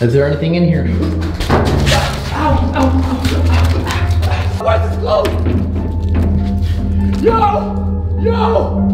Is there anything in here? Ow, ow, ow. Why is this closed? Yo! Yo!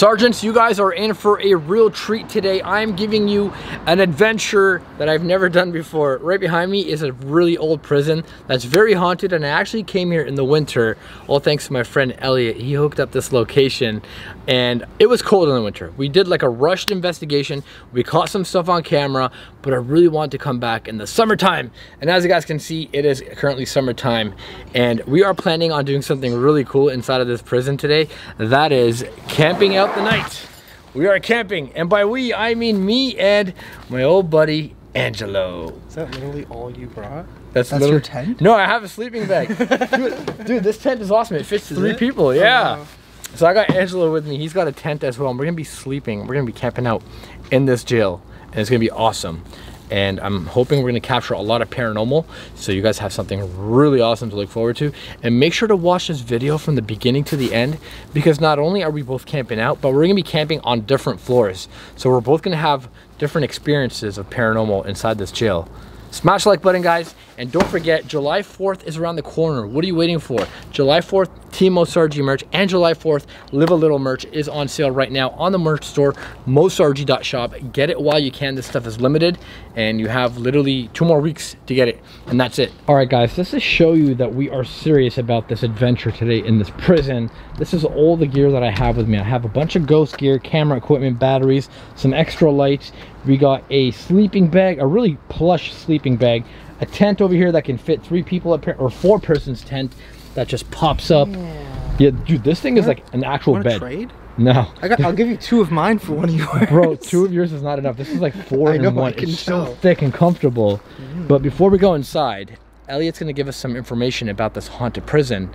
Sergeants, you guys are in for a real treat today. I'm giving you an adventure that I've never done before. Right behind me is a really old prison that's very haunted and I actually came here in the winter, all thanks to my friend Elliot. He hooked up this location and it was cold in the winter. We did like a rushed investigation. We caught some stuff on camera, but I really wanted to come back in the summertime. And as you guys can see, it is currently summertime and we are planning on doing something really cool inside of this prison today. That is camping out the night. We are camping, and by we, I mean me and my old buddy, Angelo. Is that literally all you brought? That's, That's your tent? No, I have a sleeping bag. dude, dude, this tent is awesome. It fits three it? people, yeah. Oh, so I got Angelo with me. He's got a tent as well. And we're gonna be sleeping. We're gonna be camping out in this jail, and it's gonna be awesome and I'm hoping we're gonna capture a lot of paranormal. So you guys have something really awesome to look forward to. And make sure to watch this video from the beginning to the end because not only are we both camping out but we're gonna be camping on different floors. So we're both gonna have different experiences of paranormal inside this jail. Smash the like button guys and don't forget July 4th is around the corner. What are you waiting for? July 4th Team Mosargi merch and July 4th Live a Little merch is on sale right now on the merch store moesargi.shop get it while you can. This stuff is limited and you have literally two more weeks to get it and that's it. All right guys this is show you that we are serious about this adventure today in this prison. This is all the gear that I have with me. I have a bunch of ghost gear camera equipment batteries some extra lights. We got a sleeping bag a really plush sleeping bag a tent over here that can fit three people or four persons tent that just pops up. Yeah, yeah dude, this thing is like an actual bed. Trade? No. I got, I'll give you two of mine for one of yours. Bro, two of yours is not enough. This is like four in one. It's tell. so thick and comfortable. Mm. But before we go inside, Elliot's gonna give us some information about this haunted prison.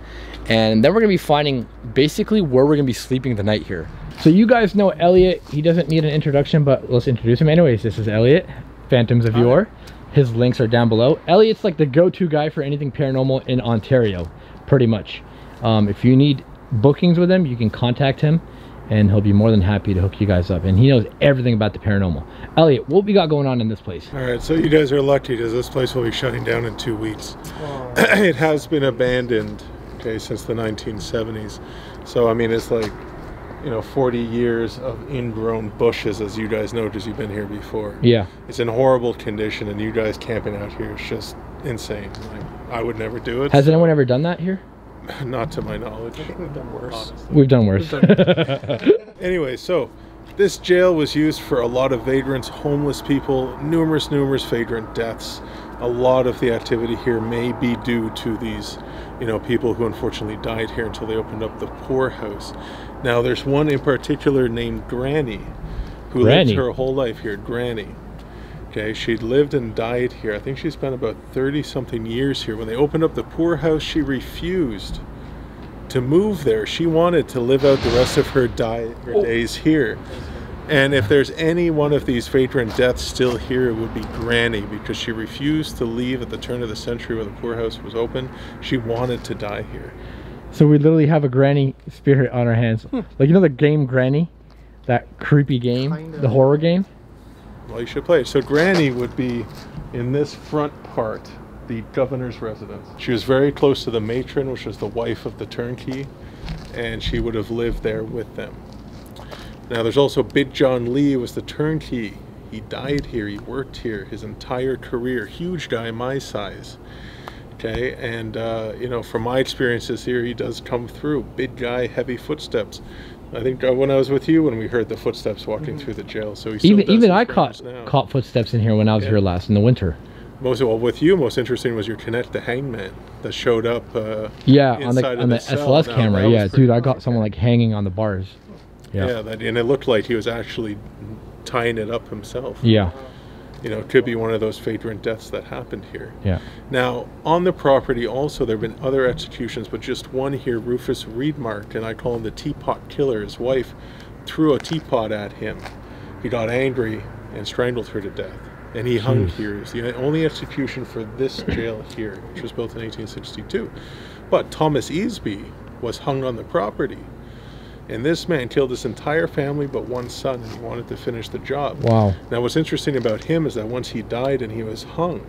And then we're gonna be finding basically where we're gonna be sleeping the night here. So you guys know Elliot, he doesn't need an introduction, but let's introduce him anyways. This is Elliot, Phantoms of Yore. His links are down below. Elliot's like the go-to guy for anything paranormal in Ontario pretty much. Um, if you need bookings with him, you can contact him and he'll be more than happy to hook you guys up. And he knows everything about the paranormal. Elliot, what we got going on in this place? All right, so you guys are lucky because this place will be shutting down in two weeks. it has been abandoned, okay, since the 1970s. So, I mean, it's like, you know, 40 years of ingrown bushes, as you guys know, because you've been here before. Yeah. It's in horrible condition, and you guys camping out here is just insane. Like, I would never do it. Has so. anyone ever done that here? Not to my knowledge. We've done worse. Honestly. We've done worse. We've done anyway, so this jail was used for a lot of vagrants, homeless people, numerous, numerous vagrant deaths. A lot of the activity here may be due to these, you know, people who unfortunately died here until they opened up the poorhouse. Now, there's one in particular named Granny, who Granny. lived her whole life here. Granny. Okay, she'd lived and died here. I think she spent about 30 something years here. When they opened up the poorhouse, she refused to move there. She wanted to live out the rest of her, die, her oh. days here. And if there's any one of these vagrant deaths still here, it would be Granny because she refused to leave at the turn of the century when the poorhouse was open. She wanted to die here. So we literally have a Granny spirit on our hands. Hmm. Like, you know the game Granny? That creepy game? Kinda. The horror game? Well, you should play it. So Granny would be in this front part, the governor's residence. She was very close to the matron, which was the wife of the turnkey, and she would have lived there with them. Now there's also Big John Lee was the turnkey. He died here, he worked here his entire career. Huge guy, my size. Okay, and uh, you know, from my experiences here, he does come through. Big guy, heavy footsteps. I think uh, when I was with you, when we heard the footsteps walking mm-hmm. through the jail, so even even I caught now. caught footsteps in here when I was yeah. here last in the winter. Most well with you, most interesting was your connect the hangman that showed up. Uh, yeah, on the on the, the SLS camera. Yeah, dude, I got someone like hanging on the bars. Yeah, yeah that, and it looked like he was actually tying it up himself. Yeah. You know, it could be one of those flagrant deaths that happened here. Yeah. Now, on the property also, there have been other executions, but just one here, Rufus Reedmark, and I call him the teapot killer. His wife threw a teapot at him. He got angry and strangled her to death. And he hung here. It's the only execution for this jail here, which was built in 1862. But Thomas Easby was hung on the property. And this man killed his entire family but one son, and he wanted to finish the job. Wow. Now, what's interesting about him is that once he died and he was hung,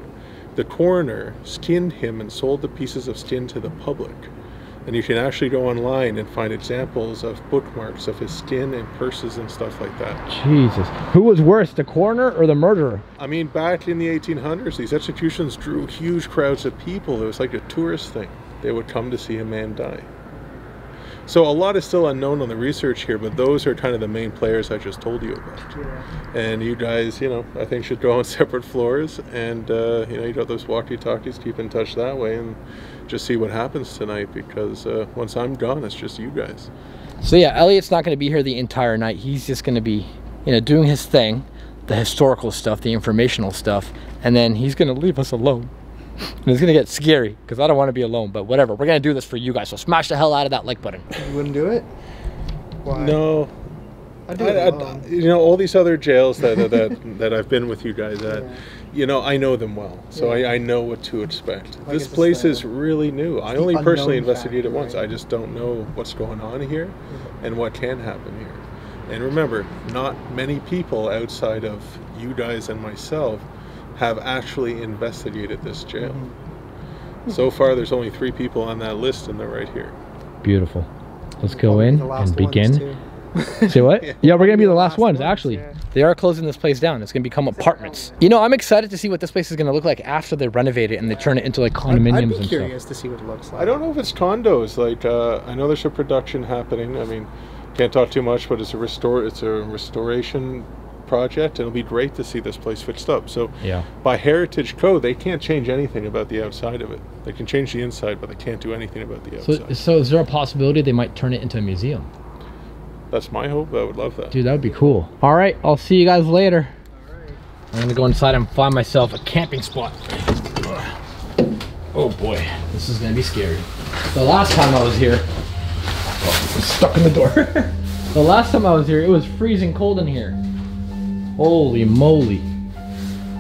the coroner skinned him and sold the pieces of skin to the public. And you can actually go online and find examples of bookmarks of his skin and purses and stuff like that. Jesus. Who was worse, the coroner or the murderer? I mean, back in the 1800s, these executions drew huge crowds of people. It was like a tourist thing. They would come to see a man die. So a lot is still unknown on the research here, but those are kind of the main players I just told you about. And you guys, you know, I think should go on separate floors, and uh, you know, you got those walkie-talkies. Keep in touch that way, and just see what happens tonight. Because uh, once I'm gone, it's just you guys. So yeah, Elliot's not going to be here the entire night. He's just going to be, you know, doing his thing, the historical stuff, the informational stuff, and then he's going to leave us alone. And it's going to get scary because I don't want to be alone, but whatever. We're going to do this for you guys. So smash the hell out of that like button. You wouldn't do it? Why? No, I do I, it I- alone. you know all these other jails that that, that, that I've been with you guys at. You know, I know them well, so Yeah. I, I know what to expect. Like this place is really new. I only personally investigated factor, once. right? I just don't know what's going on here and what can happen here. And remember, not many people outside of you guys and myself have actually investigated this jail. Mm-hmm. So far, there's only three people on that list, and they're right here. Beautiful. Let's go in the and begin. too. Say what? Yeah, we're gonna be the last last ones, ones, actually. yeah. They are closing this place down. It's gonna become apartments. You know, I'm excited to see what this place is gonna look like after they renovate it and they turn it into like I'd, condominiums I'd be and curious to see what it looks like. I don't know if it's condos. Like uh, I know there's a production happening. I mean, can't talk too much, but it's a restore. It's a restoration project, and it'll be great to see this place fixed up. So. Yeah. by heritage code, they can't change anything about the outside of it. They can change the inside, but they can't do anything about the outside. so is there a possibility they might turn it into a museum? That's my hope. I would love that. Dude, that would be cool. All right, I'll see you guys later. I'm gonna go inside and find myself a camping spot. Oh boy, this is gonna be scary. The last time I was here, oh, I'm stuck in the door. the last time I was here, it was freezing cold in here. Holy moly.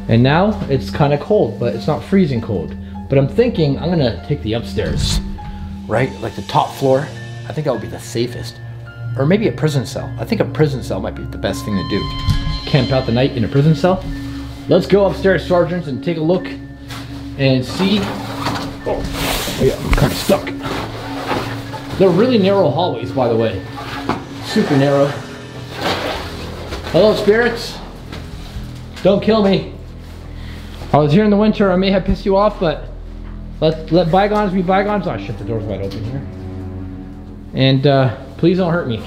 And now it's kind of cold, but it's not freezing cold. But I'm thinking I'm gonna take the upstairs, right? Like the top floor. I think that would be the safest. Or maybe a prison cell. I think a prison cell might be the best thing to do. Camp out the night in a prison cell. Let's go upstairs, sergeants, and take a look and see. Oh, yeah, I'm kind of stuck. They're really narrow hallways, by the way. Super narrow. Hello, spirits. Don't kill me. I was here in the winter. I may have pissed you off, but let let bygones be bygones. Oh shit, the door's wide open here. And uh, please don't hurt me.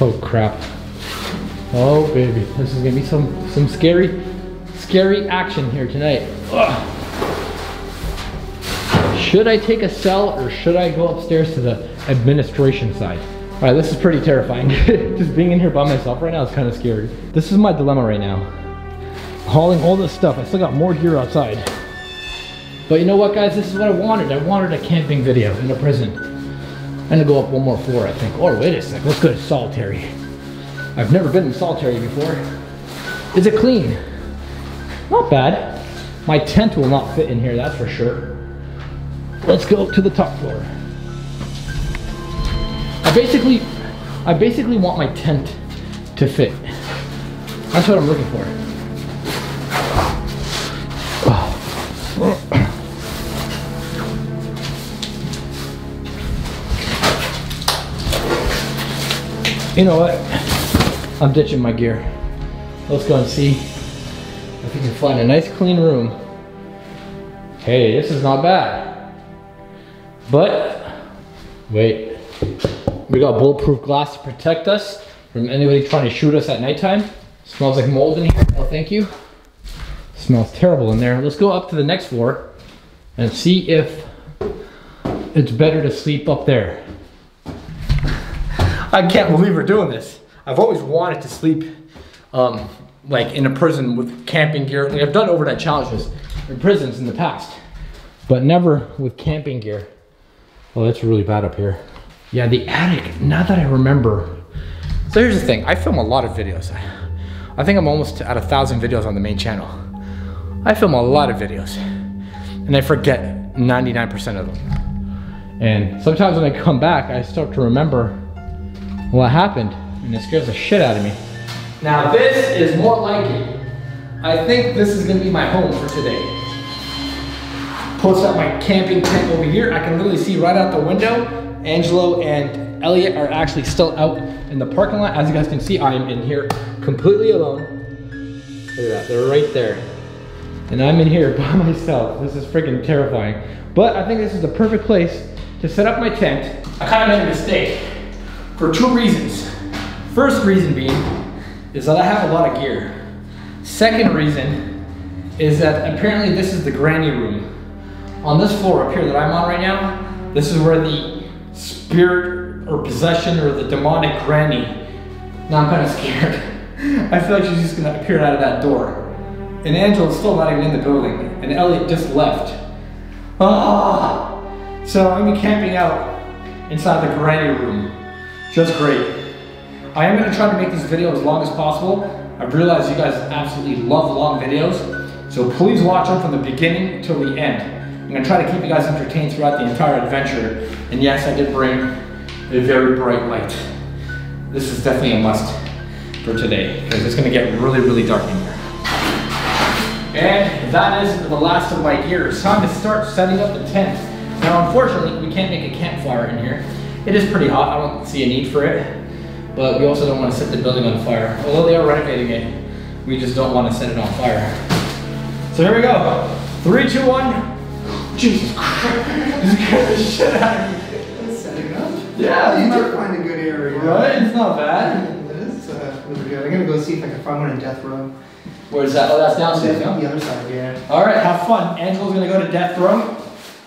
Oh crap. Oh baby, this is gonna be some some scary, scary action here tonight. Ugh. Should I take a cell or should I go upstairs to the administration side? All right, this is pretty terrifying. Just being in here by myself right now is kind of scary. This is my dilemma right now. Hauling all this stuff. I still got more gear outside. But you know what, guys? This is what I wanted. I wanted a camping video in a prison. I'm gonna go up one more floor, I think. Oh, wait a sec. Let's go to solitary. I've never been in solitary before. Is it clean? Not bad. My tent will not fit in here, that's for sure. Let's go to the top floor. I basically, I basically want my tent to fit. That's what I'm looking for. You know what? I'm ditching my gear. Let's go and see if we can find a nice clean room. Hey, this is not bad. But, wait. We got bulletproof glass to protect us from anybody trying to shoot us at nighttime. Smells like mold in here. Oh, thank you. Smells terrible in there. Let's go up to the next floor and see if it's better to sleep up there. I can't believe we're doing this. I've always wanted to sleep um, like in a prison with camping gear. Like I've done overnight challenges in prisons in the past, but never with camping gear. Oh, that's really bad up here. Yeah, the attic, now that I remember. So here's the thing, I film a lot of videos. I think I'm almost at a thousand videos on the main channel. I film a lot of videos and I forget 99% of them. And sometimes when I come back, I start to remember what happened and it scares the shit out of me. Now this is more like it. I think this is gonna be my home for today. Post up my camping tent over here. I can literally see right out the window. Angelo and Elliot are actually still out in the parking lot. As you guys can see, I am in here completely alone. Look at that, they're right there. And I'm in here by myself. This is freaking terrifying. But I think this is the perfect place to set up my tent. I kind of made a mistake for two reasons. First reason being is that I have a lot of gear. Second reason is that apparently this is the granny room. On this floor up here that I'm on right now, this is where the spirit or possession or the demonic granny. Now I'm kind of scared. I feel like she's just gonna appear out of that door. And Angelo's still not even in the building, and Elliot just left. Ah! So I'm gonna be camping out inside the granny room. Just great. I am gonna try to make this video as long as possible. I've realized you guys absolutely love long videos, so please watch them from the beginning till the end. I'm gonna try to keep you guys entertained throughout the entire adventure. And yes, I did bring a very bright light. This is definitely a must for today, because it's gonna get really, really dark in here. And that is the last of my gear. It's time to start setting up the tent. Now, unfortunately, we can't make a campfire in here. It is pretty hot, I don't see a need for it. But we also don't want to set the building on fire. Although they are renovating it, we just don't want to set it on fire. So here we go. Three, two, one. Jesus Christ. This scared the shit out of me. That's setting up. Yeah, You did find a good area. right? It's not bad. It is uh, really good. I'm gonna go see if I can find one in Death Row. Where's that? Oh, that's downstairs, no? the other side, yeah. All right, have fun. Angelo's gonna go to death row.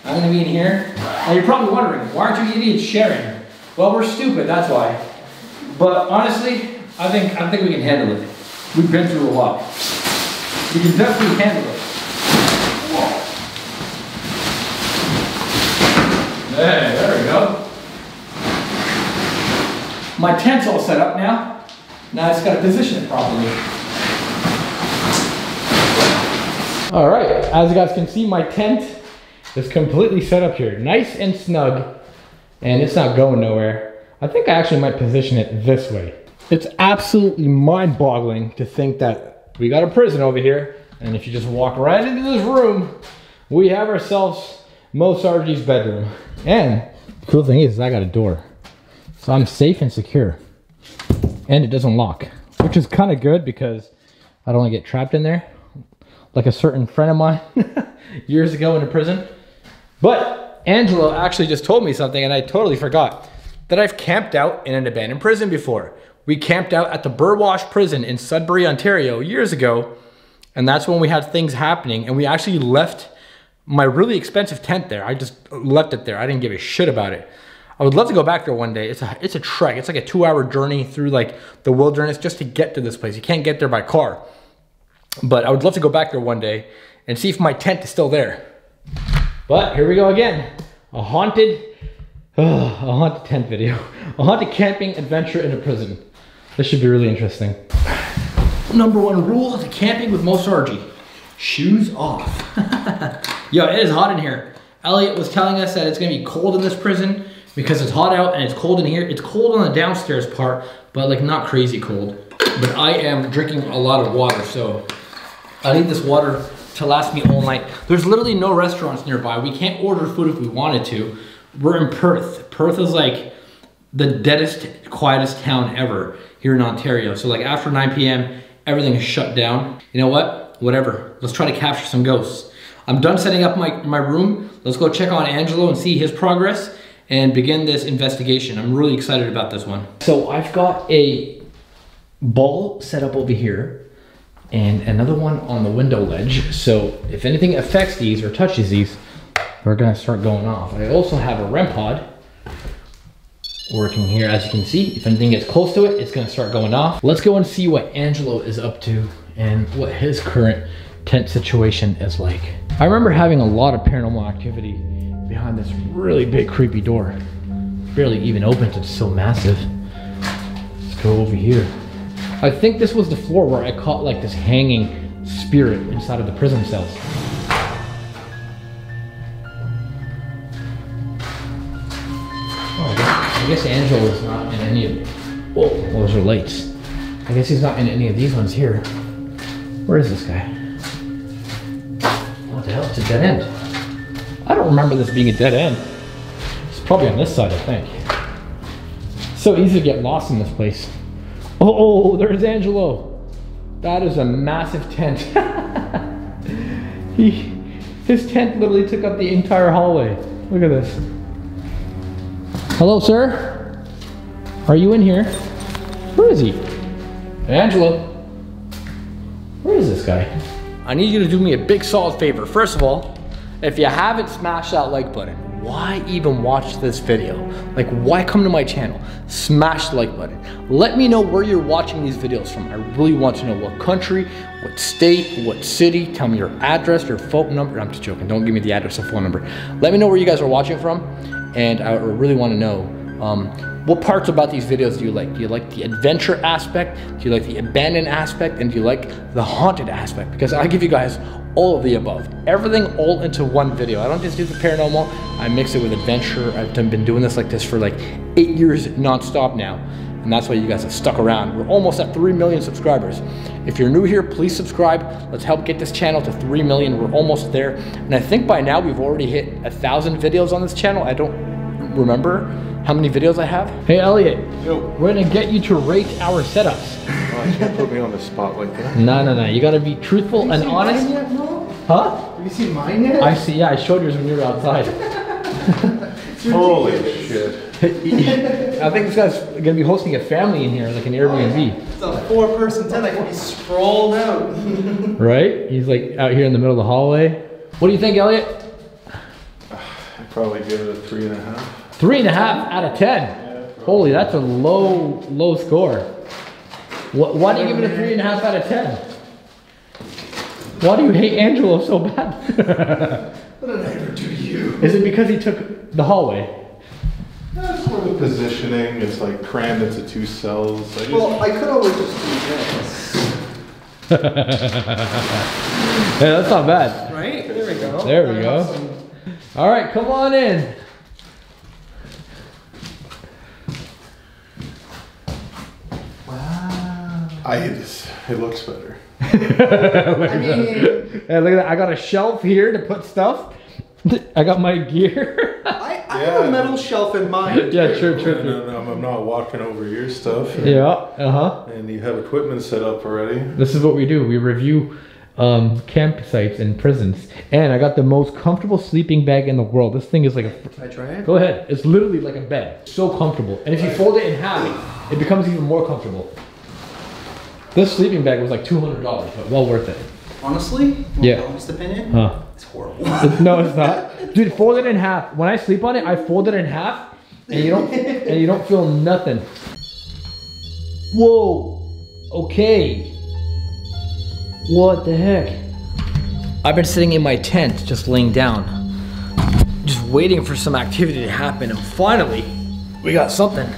I'm gonna be in here. Now you're probably wondering, why aren't you idiots sharing? Well, we're stupid, that's why. But honestly, I think I think we can handle it. We've been through a lot. We can definitely handle it. There, there we go. My tent's all set up now. Now I just gotta position it properly. All right, as you guys can see, my tent is completely set up here. Nice and snug, and it's not going nowhere. I think I actually might position it this way. It's absolutely mind-boggling to think that we got a prison over here, and if you just walk right into this room, we have ourselves Moe Sargi's bedroom. And the cool thing is I got a door. So I'm safe and secure. And it doesn't lock, which is kind of good because I don't want to get trapped in there like a certain friend of mine years ago in a prison. But Angelo actually just told me something and I totally forgot that I've camped out in an abandoned prison before. We camped out at the Burwash prison in Sudbury, Ontario years ago. And that's when we had things happening and we actually left my really expensive tent there. I just left it there. I didn't give a shit about it. I would love to go back there one day. It's a it's a trek. It's like a two hour journey through like the wilderness just to get to this place. You can't get there by car. But I would love to go back there one day and see if my tent is still there. But here we go again. A haunted, a haunted tent video. A haunted camping adventure in a prison. This should be really interesting. Number one rule to camping with Moe Sargi. Shoes off. Yo, it is hot in here. Elliot was telling us that it's gonna be cold in this prison because it's hot out and it's cold in here. It's cold on the downstairs part, but like not crazy cold. But I am drinking a lot of water, so I need this water to last me all night. There's literally no restaurants nearby. We can't order food if we wanted to. We're in Perth. Perth is like the deadest, quietest town ever here in Ontario. So like after 9 p.m., everything is shut down. You know what? Whatever. Let's try to capture some ghosts. I'm done setting up my, my room. Let's go check on Angelo and see his progress and begin this investigation. I'm really excited about this one. So I've got a ball set up over here and another one on the window ledge. So if anything affects these or touches these, we're gonna start going off. I also have a REM pod working here. As you can see, if anything gets close to it, it's gonna start going off. Let's go and see what Angelo is up to and what his current tent situation is like. I remember having a lot of paranormal activity behind this really big creepy door. Barely even opens, it's so massive. Let's go over here. I think this was the floor where I caught like this hanging spirit inside of the prison cells. Oh, I guess Angelo is not in any of. Whoa, those are lights. I guess he's not in any of these ones here. Where is this guy? It's a dead end. I don't remember this being a dead end. It's probably on this side, I think. So easy to get lost in this place. Oh, oh, there's Angelo. That is a massive tent. he, his tent literally took up the entire hallway. Look at this. Hello, sir. Are you in here? Where is he? Angelo. Where is this guy? I need you to do me a big solid favor. First of all, if you haven't smashed that like button, why even watch this video? Like, why come to my channel? Smash the like button. Let me know where you're watching these videos from. I really want to know what country, what state, what city. Tell me your address, your phone number. I'm just joking. Don't give me the address or phone number. Let me know where you guys are watching from. And I really want to know um, what parts about these videos do you like? Do you like the adventure aspect? Do you like the abandoned aspect? And do you like the haunted aspect? Because I give you guys all of the above. Everything all into one video. I don't just do the paranormal, I mix it with adventure. I've been doing this like this for like eight years nonstop now. And that's why you guys have stuck around. We're almost at 3 million subscribers. If you're new here, please subscribe. Let's help get this channel to 3 million. We're almost there. And I think by now we've already hit a thousand videos on this channel. I don't remember how many videos I have. Hey Elliot, Yo. we're gonna get you to rate our setups. Oh, you can't put me on the spot like that. No, no, no. You gotta be truthful and honest. Mine yet, Moe? Huh? Have you seen mine yet? I see. Yeah, I showed yours when you were outside. Holy shit. I think this guy's gonna be hosting a family in here, like an Airbnb, It's a four-person tent. I can be sprawled out. right? He's like out here in the middle of the hallway. What do you think, Elliot? I'd probably give it a three and a half. Three and a half out of ten. Holy, that's a low, low score. Wh- Why do you give it a three and a half out of ten? Why do you hate Angelo so bad? What did I ever do to you? Is it because he took the hallway? That's for the positioning. It's like crammed into two cells. I just, Well, I could always just do this. Yeah, that's not bad. Right? There we go. There we I go. have some- All right, come on in. Wow. I just, it looks better. I mean, Hey, look at that. I got a shelf here to put stuff. I got my gear. I, I Yeah. have a metal shelf in mine. yeah, true, true, No, true. no, no, I'm not walking over your stuff. Yeah, uh huh. And you have equipment set up already. This is what we do. We review um, campsites and prisons. And I got the most comfortable sleeping bag in the world. This thing is like a. Can I try it? Go ahead. It's literally like a bed. So comfortable. And if you fold it in half, it becomes even more comfortable. This sleeping bag was like $200, but well worth it. Honestly? my Yeah. Honest opinion? Huh. It's horrible. no, it's not. Dude, fold it in half. When I sleep on it, I fold it in half, and you don't and you don't feel nothing. Whoa. Okay. What the heck? I've been sitting in my tent, just laying down, just waiting for some activity to happen, and finally, we got something.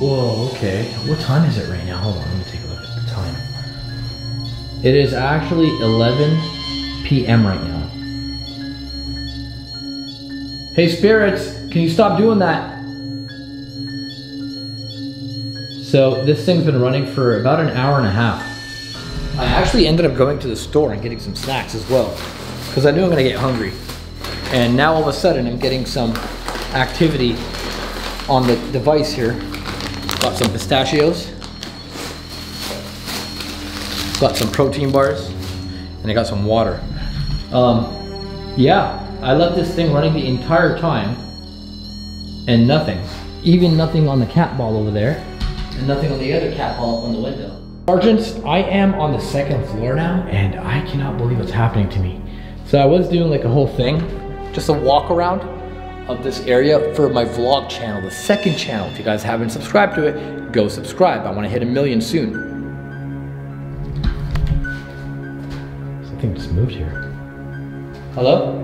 Whoa, okay. What time is it right now? Hold on, let me take a look at the time. It is actually 11 p.m. right now. Hey, spirits, can you stop doing that? So, this thing's been running for about an hour and a half. I actually ended up going to the store and getting some snacks as well, because I knew I'm gonna get hungry. And now all of a sudden, I'm getting some activity on the device here. Got some pistachios. Got some protein bars. And I got some water. Um, yeah, I left this thing running the entire time. And nothing. Even nothing on the cat ball over there. And nothing on the other cat ball up on the window. Sergeants, I am on the second floor now. And I cannot believe what's happening to me. So I was doing like a whole thing. Just a walk around. Of this area for my vlog channel, the second channel. If you guys haven't subscribed to it, go subscribe. I want to hit a million soon. Something just moved here. Hello?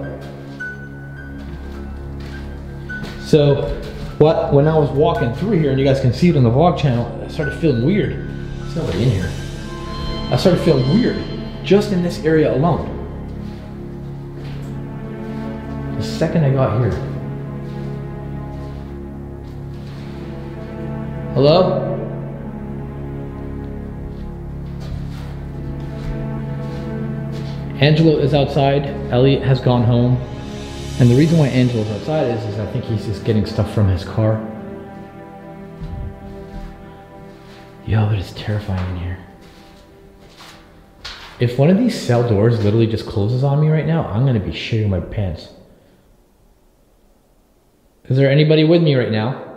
So, what when I was walking through here, and you guys can see it on the vlog channel, I started feeling weird. There's nobody in here. I started feeling weird just in this area alone. The second I got here. Hello? Angelo is outside. Elliot has gone home. And the reason why Angelo's outside is, is I think he's just getting stuff from his car. Yo, but it is terrifying in here. If one of these cell doors literally just closes on me right now, I'm gonna be shitting my pants. Is there anybody with me right now?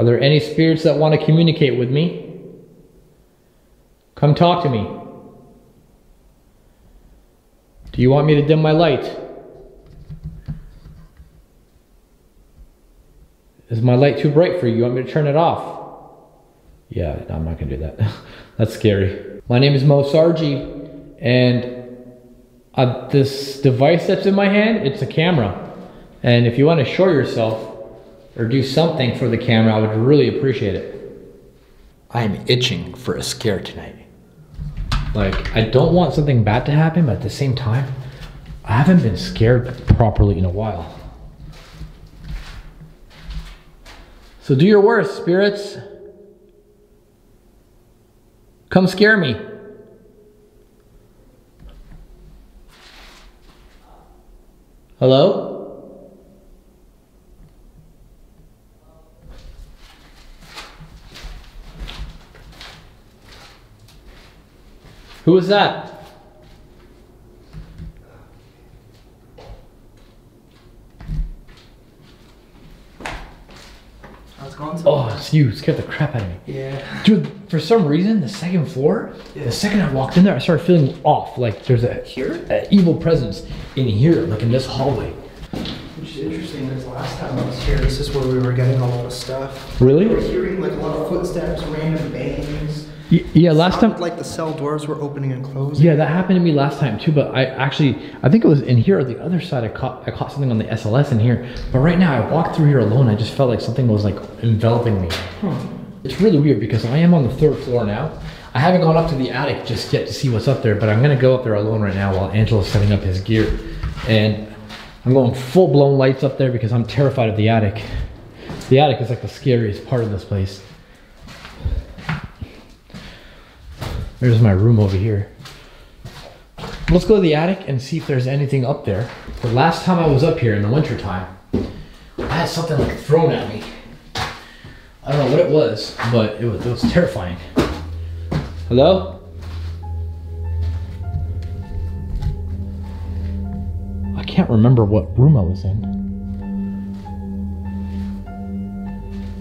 Are there any spirits that want to communicate with me? Come talk to me. Do you want me to dim my light? Is my light too bright for you? You want me to turn it off? Yeah, no, I'm not gonna do that. That's scary. My name is Moe Sargi, and uh, this device that's in my hand, it's a camera. And if you want to show yourself or do something for the camera, I would really appreciate it. I am itching for a scare tonight. Like, I don't want something bad to happen, but at the same time, I haven't been scared properly in a while. So do your worst, spirits. Come scare me. Hello? Who was that? How's it going? Oh, it's you. It scared the crap out of me. Yeah. Dude, for some reason, the second floor, Yeah. the second I walked in there, I started feeling off. Like there's a, Here? a evil presence in here, like in this hallway. Which is interesting because last time I was here, this is where we were getting a lot of stuff. Really? We were hearing like a lot of footsteps, random bangs. Yeah, last time. Like the cell doors were opening and closing. Yeah, that happened to me last time too. But I actually, I think it was in here or the other side. I caught, I caught something on the SLS in here. But right now, I walked through here alone. I just felt like something was like enveloping me. It's really weird because I am on the third floor now. I haven't gone up to the attic just yet to see what's up there, but I'm gonna go up there alone right now while Angelo's setting up his gear. And I'm going full blown lights up there because I'm terrified of the attic. The attic is like the scariest part of this place. There's my room over here. Let's go to the attic and see if there's anything up there. The last time I was up here in the wintertime, I had something like thrown at me. I don't know what it was, but it was, it was terrifying. Hello? I can't remember what room I was in.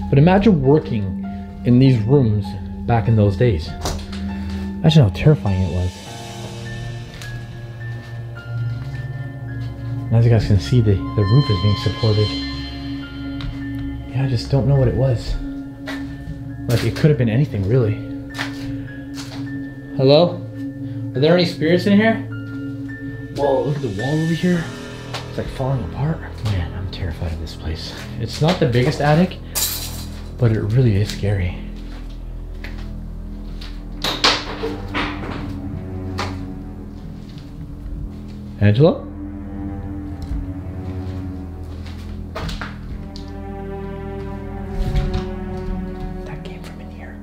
But imagine working in these rooms back in those days. Imagine how terrifying it was. And as you guys can see, the, the roof is being supported. Yeah, I just don't know what it was. Like, it could have been anything, really. Hello? Are there any spirits in here? Whoa, look at the wall over here. It's like falling apart. Man, I'm terrified of this place. It's not the biggest attic, but it really is scary. Angelo? That came from in here.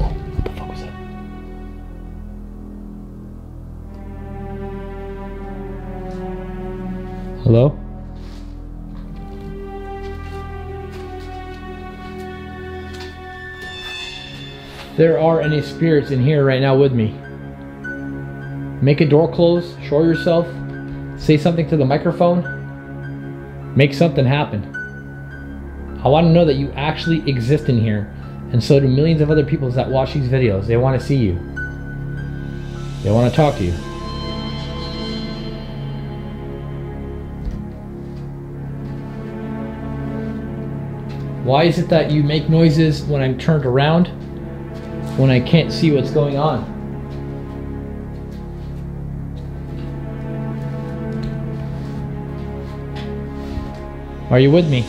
Oh, what the fuck was that? Hello? There are any spirits in here right now with me make a door close, show yourself, say something to the microphone, make something happen. I want to know that you actually exist in here, and so do millions of other people that watch these videos. They want to see you, they want to talk to you. Why is it that you make noises when I'm turned around when I can't see what's going on? Are you with me?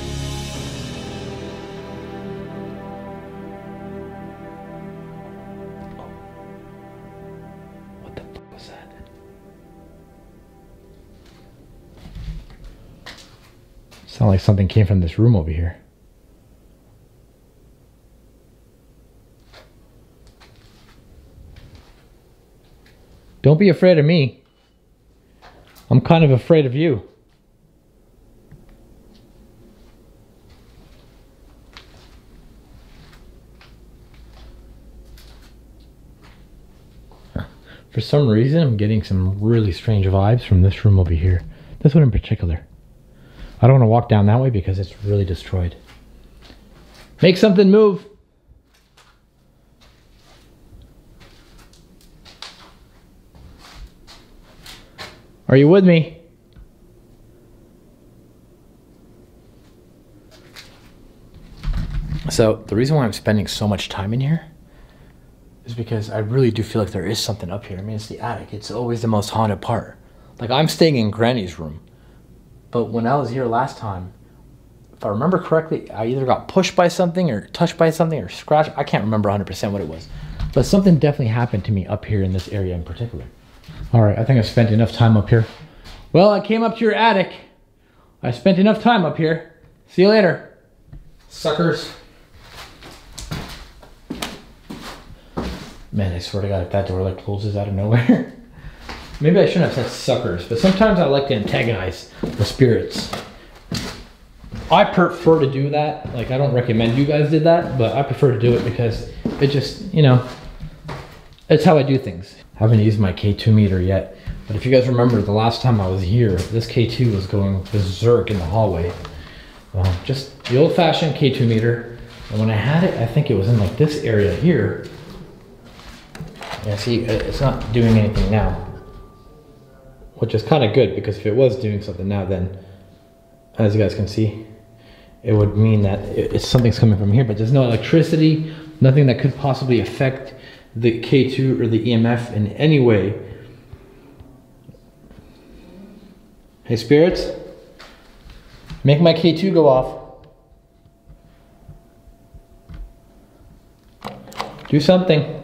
What the fuck was that? Sound like something came from this room over here. Don't be afraid of me. I'm kind of afraid of you. For some reason, I'm getting some really strange vibes from this room over here. This one in particular. I don't want to walk down that way because it's really destroyed. Make something move. Are you with me? So, the reason why I'm spending so much time in here is because I really do feel like there is something up here. I mean, it's the attic. It's always the most haunted part. Like I'm staying in Granny's room, but when I was here last time, if I remember correctly, I either got pushed by something or touched by something or scratched. I can't remember 100% what it was, but something definitely happened to me up here in this area in particular. All right, I think I've spent enough time up here. Well, I came up to your attic. I spent enough time up here. See you later, suckers. Man, I swear to God, if that door like closes out of nowhere. Maybe I shouldn't have said suckers, but sometimes I like to antagonize the spirits. I prefer to do that. Like, I don't recommend you guys did that, but I prefer to do it because it just, you know, it's how I do things. I haven't used my K2 meter yet, but if you guys remember the last time I was here, this K2 was going berserk in the hallway. Well, just the old fashioned K2 meter. And when I had it, I think it was in like this area here. Yeah, see, uh, it's not doing anything now. Which is kind of good because if it was doing something now, then as you guys can see, it would mean that it, it's something's coming from here, but there's no electricity, nothing that could possibly affect the K2 or the EMF in any way. Hey, spirits, make my K2 go off. Do something.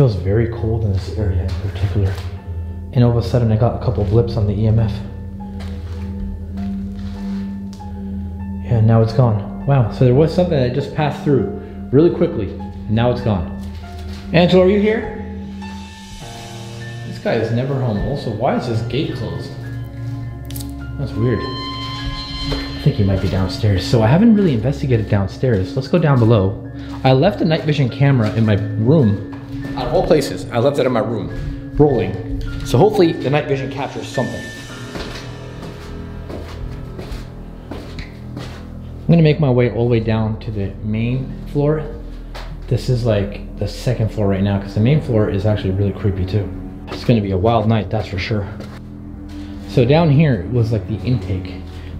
Feels very cold in this area in particular. And all of a sudden I got a couple blips on the EMF. Yeah, now it's gone. Wow, so there was something that just passed through really quickly, and now it's gone. Angelo, are you here? This guy is never home. Also, why is this gate closed? That's weird. I think he might be downstairs. So I haven't really investigated downstairs. Let's go down below. I left a night vision camera in my room. Out of all places, I left it in my room, rolling. So hopefully the night vision captures something. I'm gonna make my way all the way down to the main floor. This is like the second floor right now because the main floor is actually really creepy too. It's gonna be a wild night, that's for sure. So down here was like the intake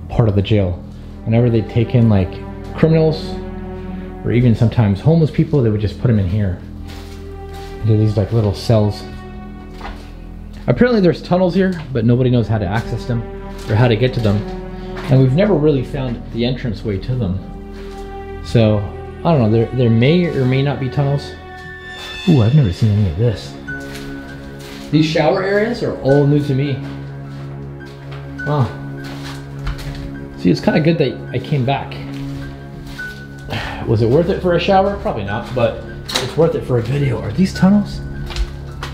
part of the jail. Whenever they'd take in like criminals or even sometimes homeless people, they would just put them in here. Into these like little cells. Apparently there's tunnels here, but nobody knows how to access them or how to get to them. And we've never really found the entrance way to them. So, I don't know, there, there may or may not be tunnels. Ooh, I've never seen any of this. These shower areas are all new to me. Wow. See, it's kind of good that I came back. Was it worth it for a shower? Probably not, but it's worth it for a video. Are these tunnels?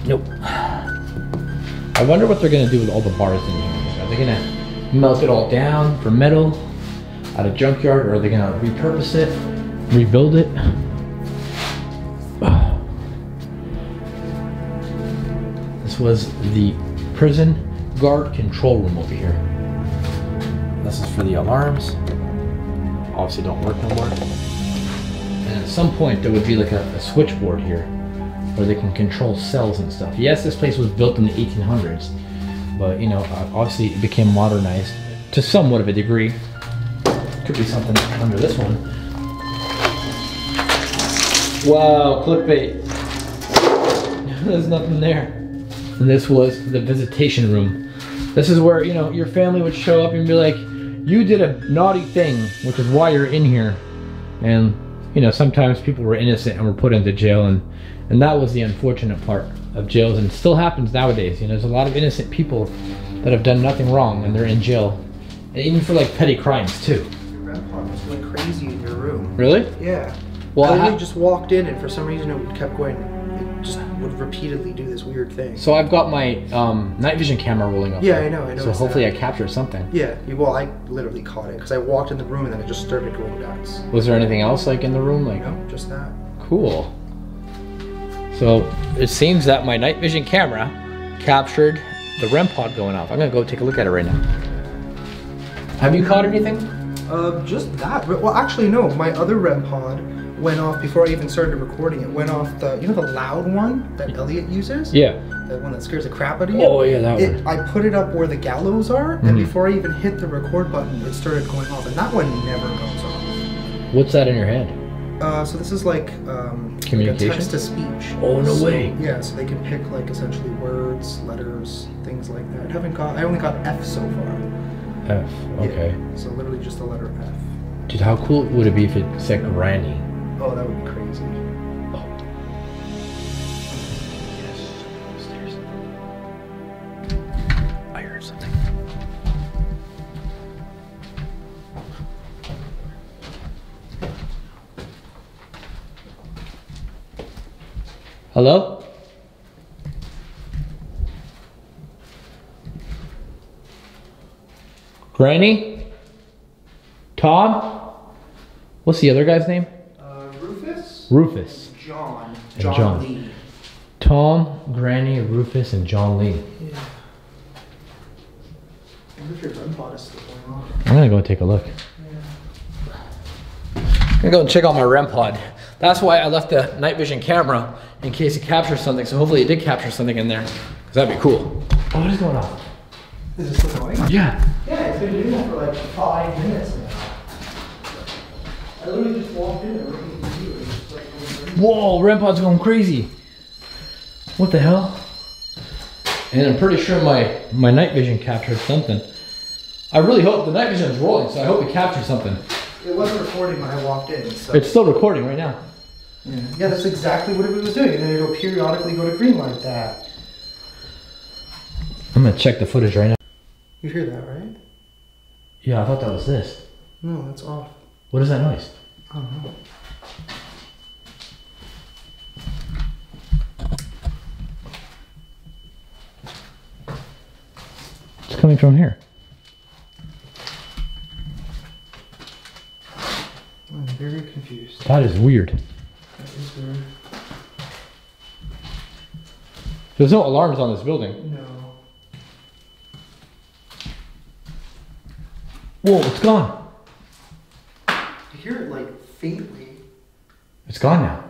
Nope. I wonder what they're gonna do with all the bars in here. Are they gonna melt it all down for metal at a junkyard, or are they gonna repurpose it, rebuild it? This was the prison guard control room over here. This is for the alarms. Obviously don't work no more. And at some point there would be like a, a switchboard here where they can control cells and stuff. Yes, this place was built in the 1800s, but you know, uh, obviously it became modernized to somewhat of a degree. Could be something under this one. Wow, clickbait. There's nothing there. And this was the visitation room. This is where, you know, your family would show up and be like, you did a naughty thing, which is why you're in here. And, you know, sometimes people were innocent and were put into jail and, and that was the unfortunate part of jails and it still happens nowadays. You know, there's a lot of innocent people that have done nothing wrong and they're in jail. And even for like petty crimes too. Your pod was going crazy in your room. Really? Yeah. Well, I I just walked in and for some reason it kept going. Would repeatedly do this weird thing. So I've got my um, night vision camera rolling up. Yeah, there. I know, I know So hopefully that. I captured something. Yeah, well, I literally caught it because I walked in the room and then it just started going nuts. Was there anything else like in the room? Like, No, just that. cool. So it seems that my night vision camera captured the REM pod going off. I'm gonna go take a look at it right now. Have you caught anything? Uh, just that. Well, actually, no. My other REM pod went off before I even started recording. It went off the, you know, the loud one that Elliot uses. Yeah. The one that scares the crap out of you. Oh yeah, that It, one. I put it up where the gallows are, Mhm. and before I even hit the record button, it started going off, and that one never goes off. What's that in your head? Uh, so this is like um, like a Communication? text to speech. Oh, no So, way. Yeah, so they can pick like essentially words, letters, things like that. I haven't got. I only got F so far. F. Okay. Yeah, so literally just the letter F. Dude, how cool would it be if it said Granny? Oh, that would be crazy. Oh. Yes. Upstairs. I heard something. Hello? Granny? Tom? What's the other guy's name? Rufus. Rufus. John. And John, John. Lee. Tom, Granny, Rufus, and John Lee. Yeah. I wonder if your REM pod is still going on. I'm gonna go take a look. I'm gonna go and check out my REM pod. That's why I left the night vision camera in case it captures something. So hopefully it did capture something in there. Cause that'd be cool. Oh, what is going on? Is it still going? Yeah. Yeah, it's been doing that for like five minutes now. I literally just walked in and everything was you. It's just like going crazy. Whoa, REM pod's going crazy. What the hell? And I'm pretty sure my my night vision captured something. I really hope the night vision is rolling, so I hope it captured something. It wasn't recording when I walked in, so. It's still recording right now. yeah. yeah, that's exactly what it was doing, and then it'll periodically go to green like that. I'm gonna check the footage right now. You hear that, right? Yeah, I thought that was this. No, that's off. What is that noise? I don't know. It's coming from here. I'm very confused. That is weird. That is weird. There's no alarms on this building. No. Whoa, it's gone. I hear it like faintly. It's gone now.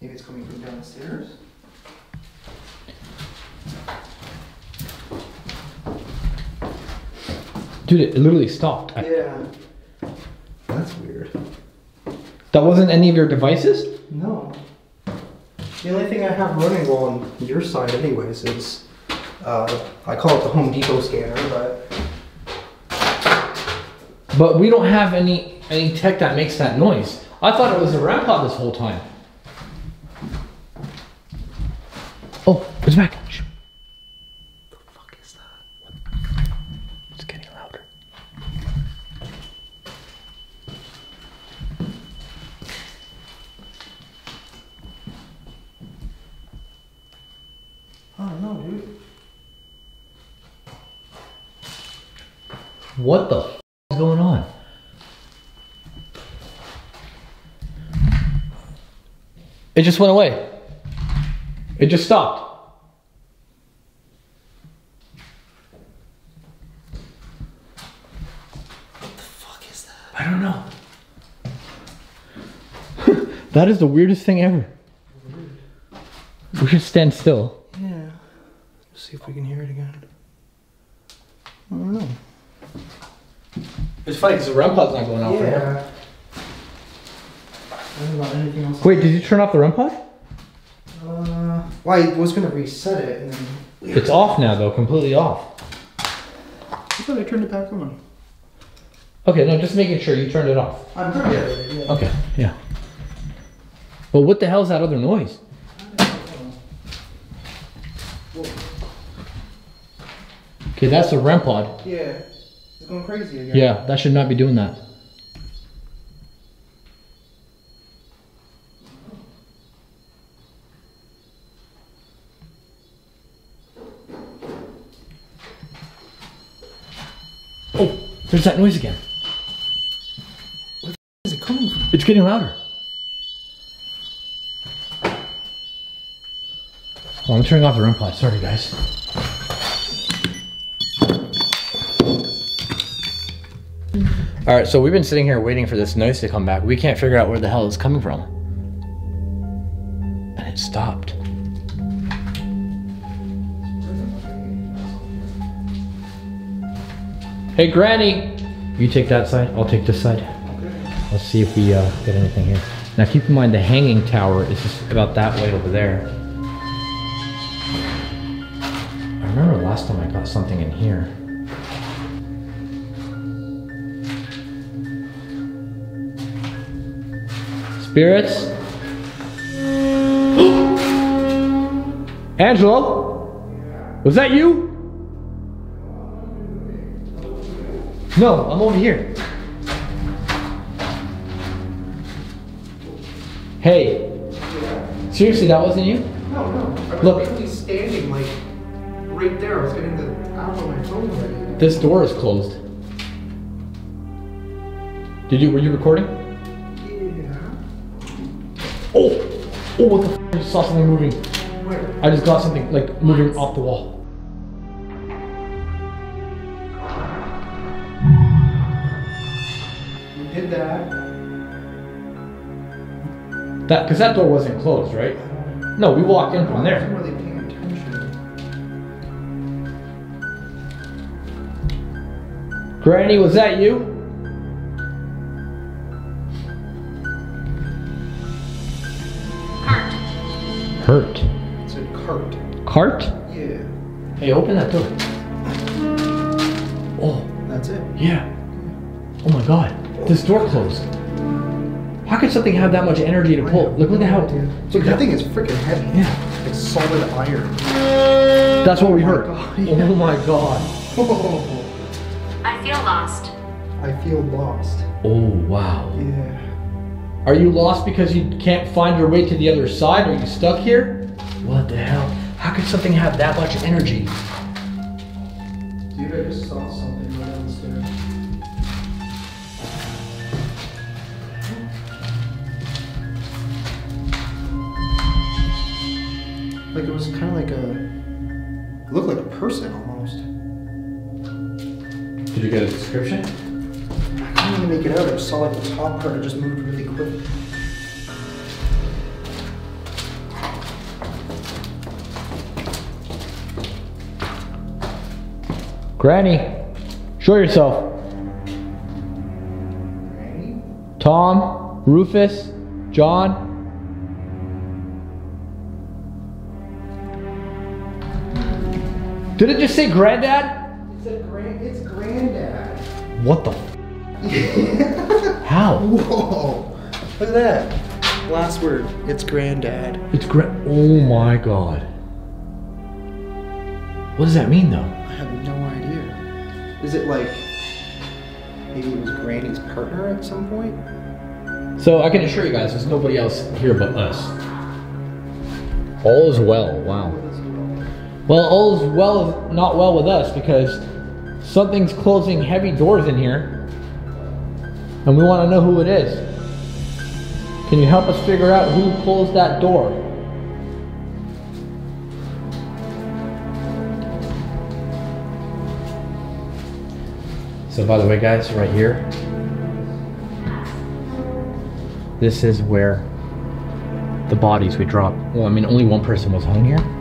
Maybe it's coming from downstairs. Dude, it literally stopped. Yeah. That's weird. that wasn't any of your devices? No. The only thing I have running on your side, anyways, is uh, I call it the Home Depot scanner, but But we don't have any any tech that makes that noise. I thought it was a pod this whole time. Oh, it's back. Shh. the fuck is that? It's getting louder. I don't know, dude. What the f- is going on? It just went away. It just stopped. What the fuck is that? I don't know. that is the weirdest thing ever. We should stand still. Yeah. Just see if we can hear it again. I don't know. It's funny because the REM pod's not going off right now. Yeah. I don't know about anything else. Wait, did you turn off the REM pod? Uh, well, I was gonna reset it and then. It's off now though, completely off. I thought I turned it back on. Okay, no, just making sure you turned it off. I'm pretty good. Yeah. Okay, yeah. Well, what the hell is that other noise? Okay, that's the REM pod. Yeah. It's going crazy again. Yeah, that should not be doing that. Oh, there's that noise again. Where is it coming from? It's getting louder. Oh, I'm turning off the REM pod. Sorry, guys. All right, so we've been sitting here waiting for this noise to come back. We can't figure out where the hell it's coming from. Hey, Granny! You take that side, I'll take this side. Let's see if we uh, get anything here. Now keep in mind the hanging tower is just about that way over there. I remember last time I got something in here. Spirits? Angelo? Was that you? No, I'm over here. Hey, seriously, that wasn't you? No, no. I was Look. literally standing like right there. I was getting the app on my phone ready. This door is closed. Did you? Were you recording? Yeah. Oh, oh, what the? F- I just saw something moving. Where? I just got something like moving off the wall. That because that door wasn't closed, right? No, we walked in from there. wasn't really paying attention. Granny, was that you? Cart. Hurt. It's a cart. Cart? Yeah. Hey, open that door. Oh, That's it. yeah. Oh my God, this door closed. How could something have that much energy to pull? Look, look at how. Dude. Look So at that that thing is freaking heavy. Yeah. It's solid iron. That's what we heard. God, yeah. Oh my God. Oh, I feel lost. I feel lost. Oh wow. Yeah. Are you lost because you can't find your way to the other side? Are you stuck here? What the hell? How could something have that much energy? Dude, I just saw something Like it was kind of like a. It looked like a person almost. Did you get a description? I couldn't even make it out. I just saw like the top part. It just moved really quick. Granny, show yourself. Granny? Tom, Rufus, John. Did it just say granddad? It's a grand. It's granddad. What the? F- How? Whoa! Look at that. Last word. It's granddad. It's grand. Oh my god. What does that mean though? I have no idea. Is it like maybe it was Granny's partner at some point? So I can assure you guys, there's nobody else here but us. All is well. Wow. Well, all's well, not well with us because something's closing heavy doors in here, and we want to know who it is. Can you help us figure out who closed that door? So, by the way, guys, right here, this is where the bodies we dropped. Well, I mean, only one person was hung here.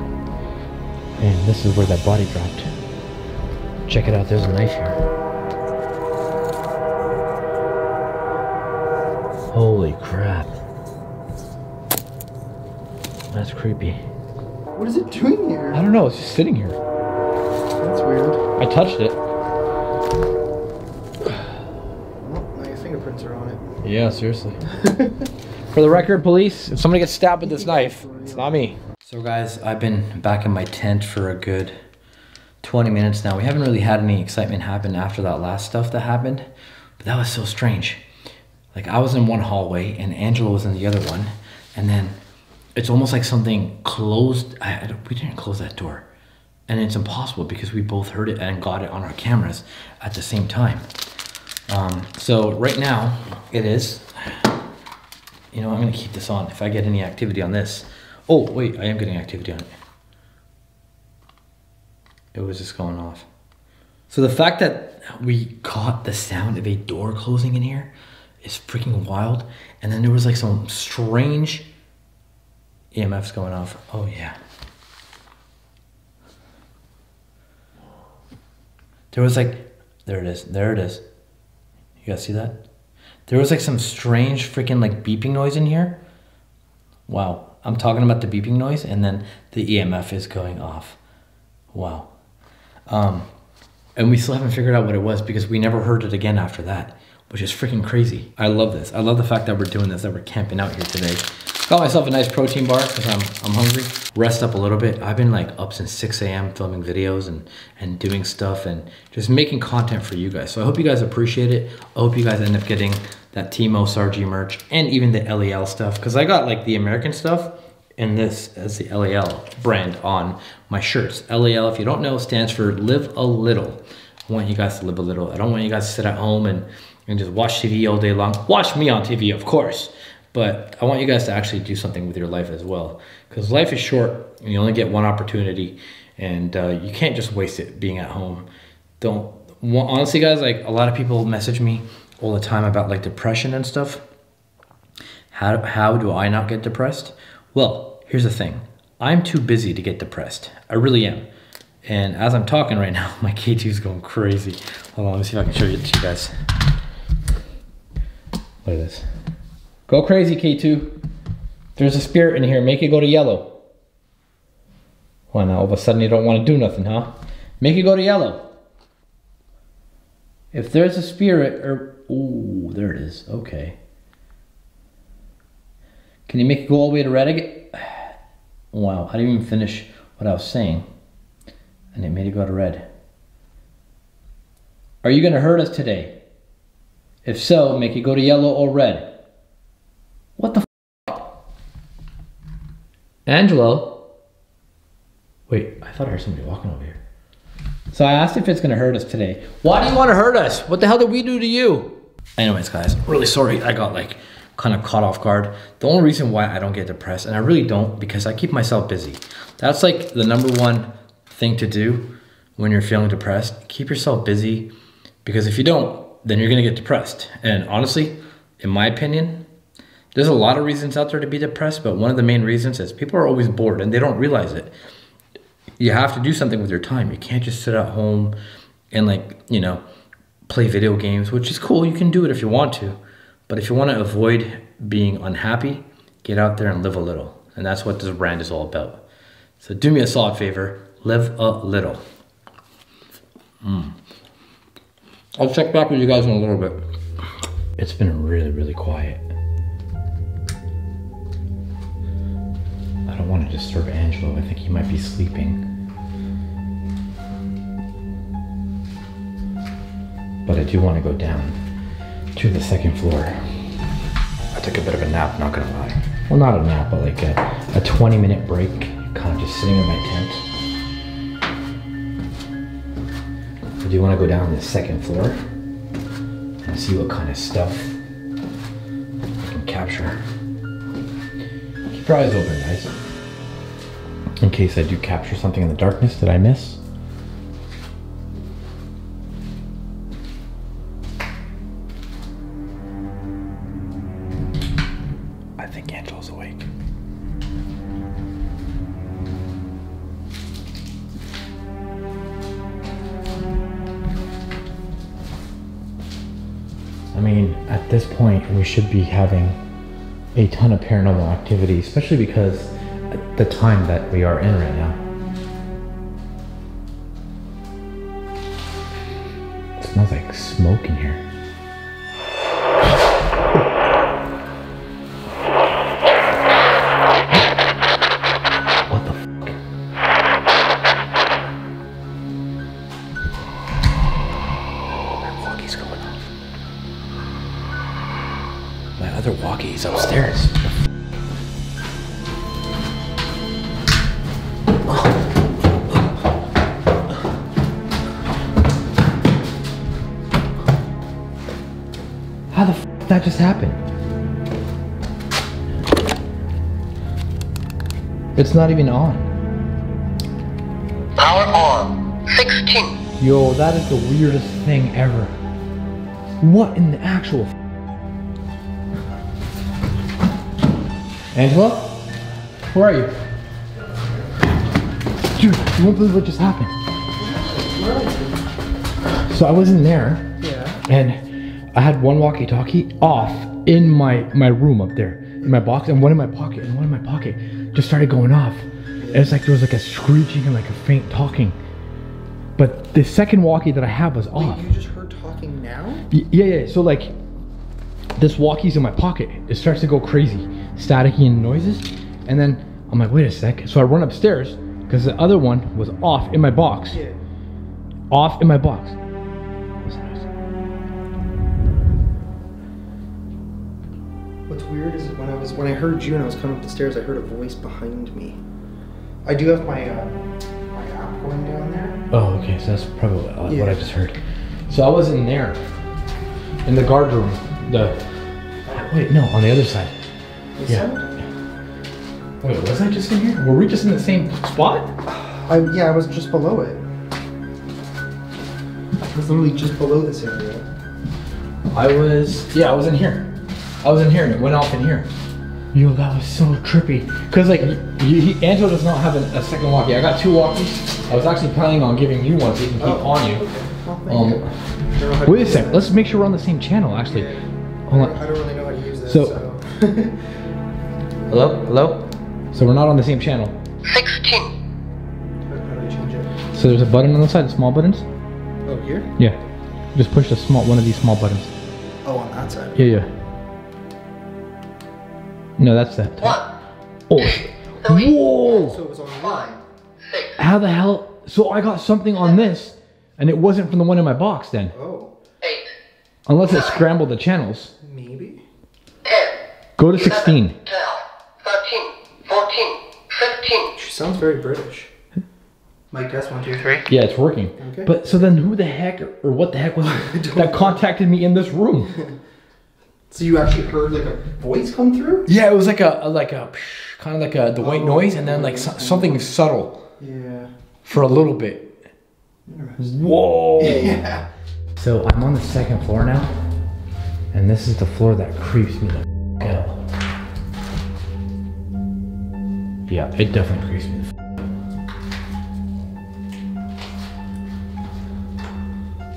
And this is where that body dropped. Check it out, there's a knife here. Holy crap. That's creepy. What is it doing here? I don't know, it's just sitting here. That's weird. I touched it. Now your fingerprints are on it. Yeah, seriously. For the record, police, if somebody gets stabbed with this knife, it's not me. So guys, I've been back in my tent for a good 20 minutes now. We haven't really had any excitement happen after that last stuff that happened, but that was so strange. Like I was in one hallway and Angelo was in the other one, and then it's almost like something closed. I, I we didn't close that door, and it's impossible because we both heard it and got it on our cameras at the same time. Um, so right now it is. You know, I'm gonna keep this on. If I get any activity on this, oh wait, I am getting activity on it. It was just going off. So the fact that we caught the sound of a door closing in here is freaking wild. And then there was like some strange EMFs going off. Oh yeah. There was like, there it is, there it is. You guys see that? There was like some strange freaking like beeping noise in here. Wow. I'm talking about the beeping noise and then the EMF is going off. Wow. Um, and we still haven't figured out what it was because we never heard it again after that, which is freaking crazy. I love this. I love the fact that we're doing this, that we're camping out here today. Got myself a nice protein bar because I'm, I'm hungry. Rest up a little bit. I've been like up since 6 a.m. filming videos and, and doing stuff and just making content for you guys. So I hope you guys appreciate it. I hope you guys end up getting that Timo Sargi merch and even the LEL stuff because I got like the American stuff and this as the LEL brand on my shirts. LEL, if you don't know, stands for Live a Little. I want you guys to live a little. I don't want you guys to sit at home and, and just watch TV all day long. Watch me on TV, of course. But I want you guys to actually do something with your life as well. Because life is short and you only get one opportunity. And uh, you can't just waste it being at home. Don't, honestly, guys, like a lot of people message me all the time about like depression and stuff. How, how do I not get depressed? Well, here's the thing. I'm too busy to get depressed. I really am. And as I'm talking right now, my K2 is going crazy. Hold on, let me see if I can show to you guys. Look at this. Go crazy, K2. There's a spirit in here. Make it go to yellow. Why now? All of a sudden you don't want to do nothing, huh? Make it go to yellow. If there's a spirit, or ooh, there it is. Okay. Can you make it go all the way to red again? Wow, I didn't even finish what I was saying. And it made it go to red. Are you going to hurt us today? If so, make it go to yellow or red. What the f? Angelo? Wait, I thought I heard somebody walking over here. So I asked if it's to hurt us today. Why do you want to hurt us? What the hell did we do to you? Anyways, guys, really sorry I got like kind of caught off guard. The only reason why I don't get depressed, and I really don't, because I keep myself busy. That's like the number one thing to do when you're feeling depressed. Keep yourself busy, because if you don't, then you're gonna get depressed. And honestly, in my opinion, there's a lot of reasons out there to be depressed, but one of the main reasons is people are always bored and they don't realize it. You have to do something with your time. You can't just sit at home and like, you know, play video games, which is cool. You can do it if you want to. But if you want to avoid being unhappy, get out there and live a little. And that's what this brand is all about. So do me a solid favor, live a little. Mm. I'll check back with you guys in a little bit. It's been really, really quiet. I don't want to disturb Angelo. I think he might be sleeping. But I do want to go down to the second floor. I took a bit of a nap, not gonna lie. Well, not a nap, but like a, a 20 minute break, kind of just sitting in my tent. I do want to go down to the second floor and see what kind of stuff I can capture. Keep your eyes open, guys in case I do capture something in the darkness that I miss. I think Angelo's awake. I mean, at this point, we should be having a ton of paranormal activity, especially because the time that we are in right now. It smells like smoke in here. Not even on. Power on. 16. Yo, that is the weirdest thing ever. What in the actual f- Angelo? Where are you? Dude, you won't believe what just happened. So I was in there Yeah. and I had one walkie-talkie off in my my room up there in my box and one in my pocket and one in my pocket just started going off. And it's like there was like a screeching and like a faint talking. But the second walkie that I have was off. You just heard talking now? Y- Yeah, yeah. So like, this walkie's in my pocket. It starts to go crazy, staticky and noises, and then I'm like, wait a sec. So I run upstairs because the other one was off in my box. Yeah. Off in my box. When I was when I heard you and I was coming up the stairs, I heard a voice behind me. I do have my uh, my app going down there. Oh, okay. So that's probably what, what I just heard. So I was in there, in the guard room. The wait, no, on the other side. This Yeah. side? Wait, was I just in here? Were we just in the same spot? I, yeah, I was just below it. I was literally just below this area. I was, yeah, I was in here. I was in here and it went off in here. Yo, that was so trippy. Cause like, y he, Angelo does not have a, a second walkie. I got two walkies. I was actually planning on giving you one so you can keep on you. Okay. Well, Um, you. I don't know how to Wait a use sec. Let's make sure we're on the same channel. Actually, hold on. I don't really know how to use this. So- So. Hello, hello. So we're not on the same channel. 16. how do I change it? So there's a button on the side, small buttons. Oh, here? Yeah. Just push the small one of these small buttons. Oh, on that side. Yeah, yeah. No, that's that. 1. Oh. 3. Whoa. So it was on one. 6. How the hell? So I got something on this, and it wasn't from the one in my box then. Oh, 8. Unless it scrambled the channels. maybe. 10. Go to 16. 12. 13. 14. 15. She sounds very British. Mike, test one, two, three. Yeah, it's working. Okay. But so then who the heck or what the heck was it that contacted me in this room? So you actually heard like a voice come through? Yeah, it was like a, a- like a kind of like a the white oh, noise and then like so- something subtle Yeah. for a little bit. Whoa. Yeah. So I'm on the second floor now, and this is the floor that creeps me the f- out. Yeah, it definitely creeps me the f-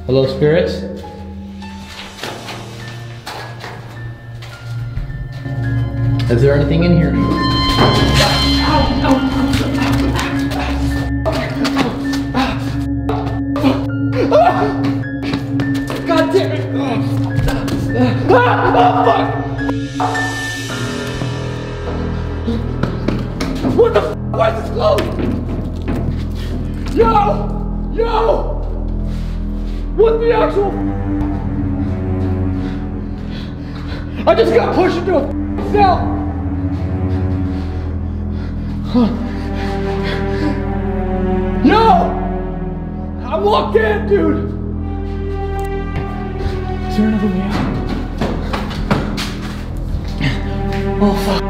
Hello, spirits. Is there anything in here? God damn it! Ah, ah, fuck! What the Why is this closed? Yo! Yo! What the actual? I just got pushed into a cell! Yo! I walked in, dude! Is there another way out? Oh fuck.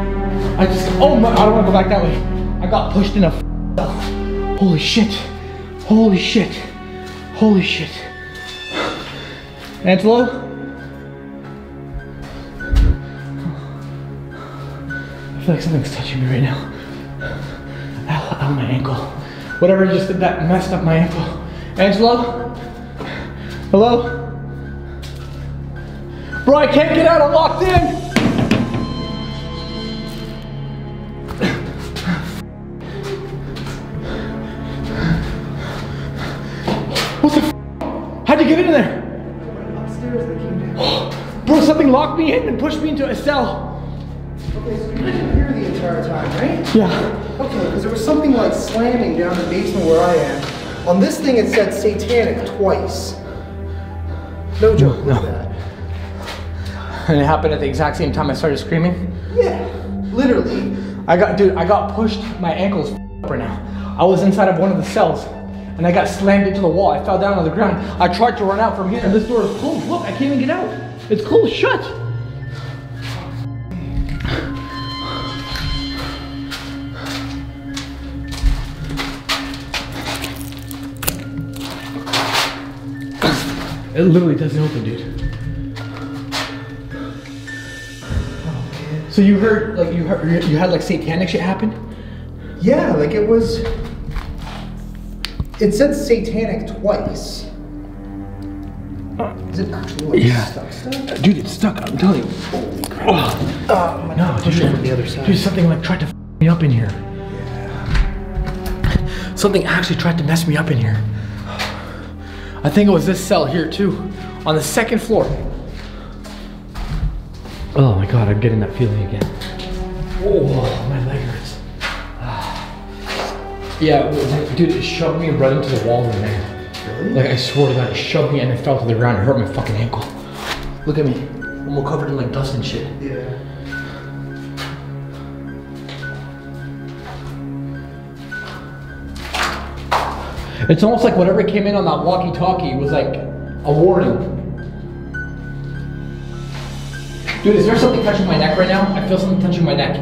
I just oh my I don't wanna go back that way. I got pushed in a. Holy shit. Holy shit. Holy shit. Angelo? I feel like something's touching me right now. My ankle. Whatever just did that messed up my ankle. Angelo? Hello? Bro, I can't get out. I'm locked in. What the f- How'd you get in there? Upstairs came down. Bro, something locked me in and pushed me into a cell. Okay, so you didn't hear the entire time, right? Yeah. Okay, because there was something like slamming down the basement where I am. On this thing, it said satanic twice. No joke. No. And it happened at the exact same time I started screaming. Yeah, literally. I got, dude, I got pushed. My ankle's right now. I was inside of one of the cells and I got slammed into the wall. I fell down on the ground. I tried to run out from here and this door is closed. Look, I can't even get out. It's closed shut. It literally doesn't open, dude. So you heard, like, you heard, you had like satanic shit happen? Yeah, like it was. It said satanic twice. Is it actually like Yeah. stuck stuff? Dude, it's stuck. I'm telling you. Holy crap. Oh, my no, push dude, over the other side. dude, something like tried to f- me up in here. Something actually tried to mess me up in here. I think it was this cell here too, on the second floor. Oh my god, I'm getting that feeling again. Oh, my leg hurts. Ah. Yeah, was like- dude, it shoved me right into the wall in there. Really? Like I swear to God, it shoved me and it fell to the ground. It hurt my fucking ankle. Look at me. I'm all covered in like dust and shit. Yeah. It's almost like whatever came in on that walkie-talkie was like a warning. Dude, is there something touching my neck right now? I feel something touching my neck.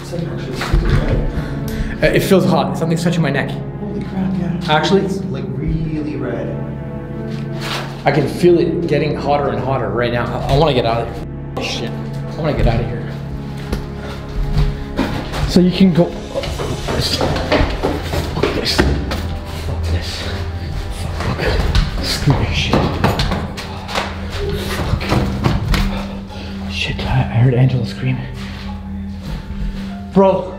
It's like actually super red. Uh, It feels hot. Something's touching my neck. Holy crap, yeah. Actually- it's like really red. I can feel it getting hotter and hotter right now. I, want to get out of here. Shit. I want to get out of here. So you can go. Fuck this. Fuck this. Fuck this. Fuck. fuck. Screw this shit. Fuck. Shit, I, heard Angelo scream. Bro,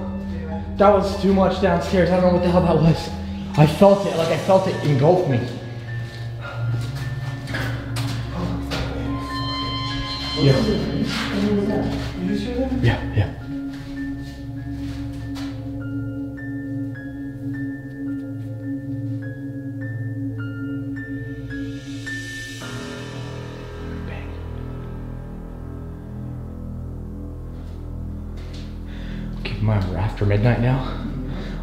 that was too much downstairs. I don't know what the hell that was. I felt it, like I felt it engulf me. Yeah. You just hear that? Yeah, yeah. After midnight now.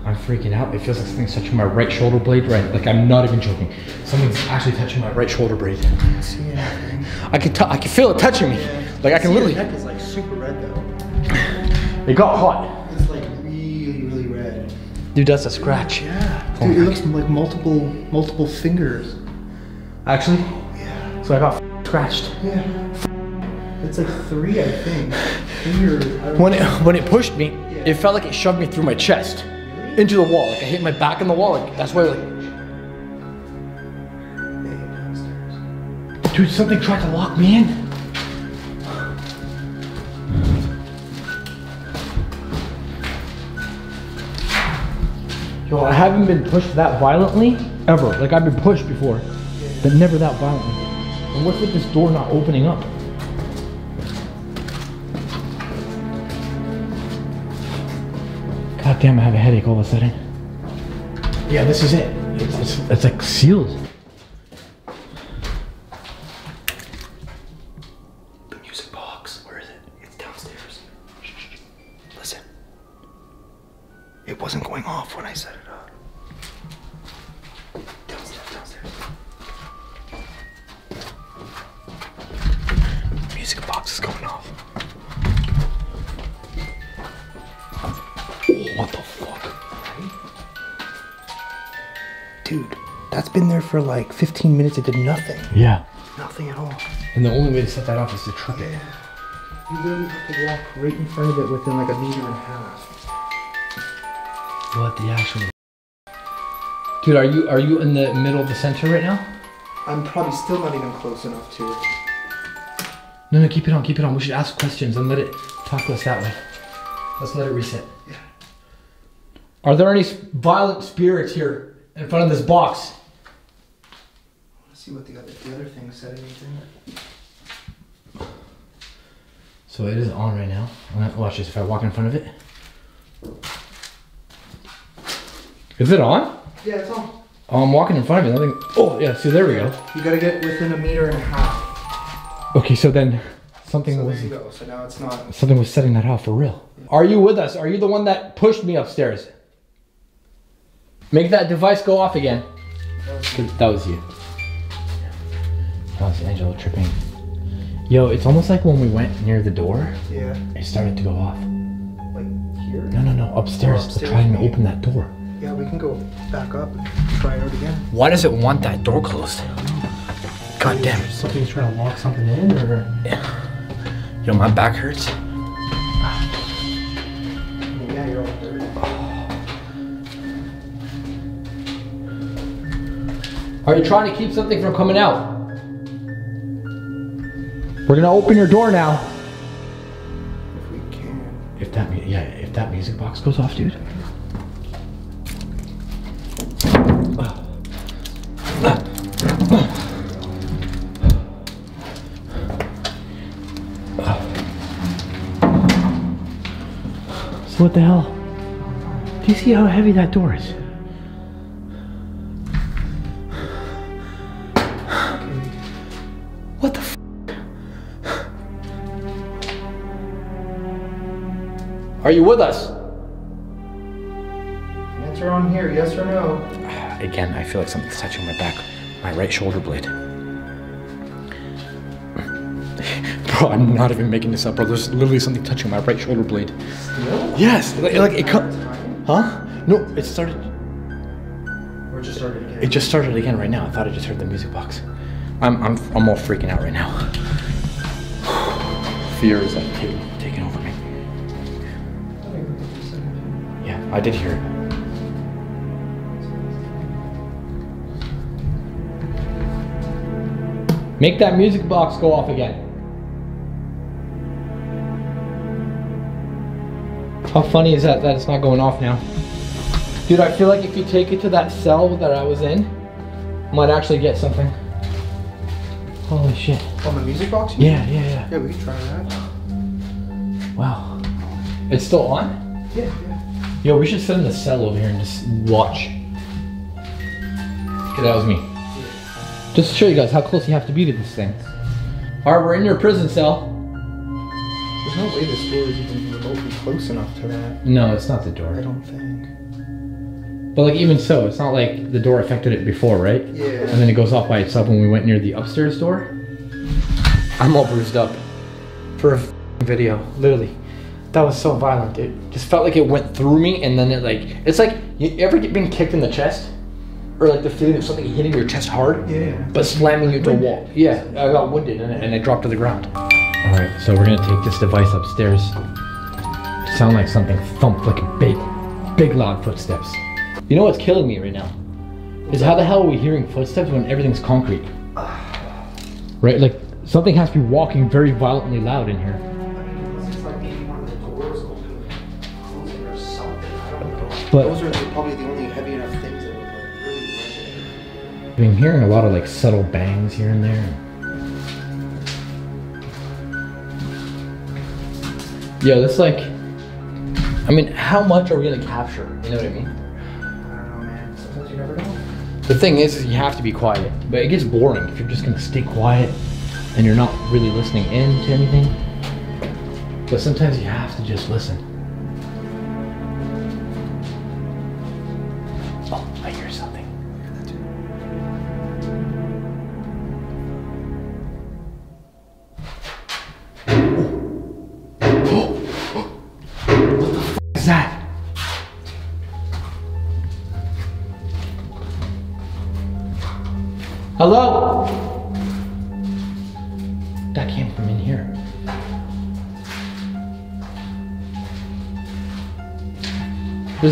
I'm freaking out. It feels like something's touching my right shoulder blade, right? Like I'm not even joking. Something's actually touching my right shoulder blade. I can, I can feel it touching me. Like I can literally. Your neck is like super red though. It got hot. It's like really, really red. Dude, that's a scratch. Yeah. Dude, it looks like multiple, multiple fingers. Actually, Yeah. so I got scratched. Yeah. It's like three, I think. Three or. I don't When it when it pushed me, it felt like it shoved me through my chest into the wall. Like I hit my back in the wall. Like that's why. Like, dude, something tried to lock me in. Yo, I haven't been pushed that violently ever. Like I've been pushed before, but never that violently. And what's with this door not opening up? Damn, I have a headache all of a sudden. Yeah, this is it. It's, it's, it's like sealed. The music box. Where is it? It's downstairs. Shh, shh, shh. Listen. It wasn't going off when I set it up. Downstairs, downstairs. Music box is going off. Been there for like 15 minutes. It did nothing. Yeah. Nothing at all. And the only way to set that off is to trip it. You literally have to walk right in front of it within like a meter and a half. What the actual? Dude, are you are you in the middle of the center right now? I'm probably still not even close enough to it. No, no, keep it on, keep it on. We should ask questions and let it talk to us that way. Let's let it reset. Yeah. Are there any violent spirits here in front of this box? See what the other the other thing said. Anything? So it is on right now. Watch this. If I walk in front of it, is it on? Yeah, it's on. Oh, I'm walking in front of it. Nothing. Oh, yeah. See, there we go. You gotta get within a meter and a half. Okay, so then something So was there you go. So now it's not. something was setting that off for real. Are you with us? Are you the one that pushed me upstairs? Make that device go off again. That was you. That was Angelo tripping. Yo, it's almost like when we went near the door, Yeah. it started to go off. Like here. No, no, no, upstairs. Oh, upstairs, trying to open that door. Yeah, we can go back up. Try it out again. Why does it want that door closed? God damn it. Something's trying to lock something in, or. Yeah. Yo, my back hurts. Yeah, you're all dirty. Are you trying to keep something from coming out? We're gonna open your door now. If we can. If that, yeah, if that music box goes off, dude. So what the hell? Do you see how heavy that door is? Are you with us? Answer on here, yes or no. Again, I feel like something's touching my back, my right shoulder blade. Bro, I'm not even making this up, bro. There's literally something touching my right shoulder blade. Yes, like, like it cut. Huh? No, it started. Or just started again. It just started again right now. I thought I just heard the music box. I'm, I'm, I'm all freaking out right now. Fear is like taking, I did hear it. Make that music box go off again. How funny is that that it's not going off now? Dude, I feel like if you take it to that cell that I was in, I might actually get something. Holy shit. On the music box? Yeah, yeah, yeah. Yeah, we can try that. Wow. It's still on? Yeah, yeah. Yo, we should sit in the cell over here and just watch. Okay, that was me. Just to show you guys how close you have to be to this thing. Alright, we're in your prison cell. There's no way this door is even remotely close enough to that. No, it's not the door. I don't think. But like even so, it's not like the door affected it before, right? Yeah. And then it goes off by itself when we went near the upstairs door. I'm all bruised up for a video, literally. That was so violent, dude. Just felt like it went through me and then it like, it's like, you ever get being kicked in the chest? Or like the feeling of something hitting your chest hard? Yeah. But slamming you to a wall. Yeah, I got winded and, and I dropped to the ground. Alright, so we're gonna take this device upstairs. Sound like something thump like a big, big loud footsteps. You know what's killing me right now? Is how the hell are we hearing footsteps when everything's concrete? Right? Like something has to be walking very violently loud in here. But Those are probably the only heavy enough things that would like really been hearing a lot of like subtle bangs here and there. Yo, this like I mean, how much are we gonna capture? You know what I mean? I don't know, man. Sometimes you never know. The thing is, is you have to be quiet. But it gets boring if you're just gonna stay quiet and you're not really listening in to anything. But sometimes you have to just listen.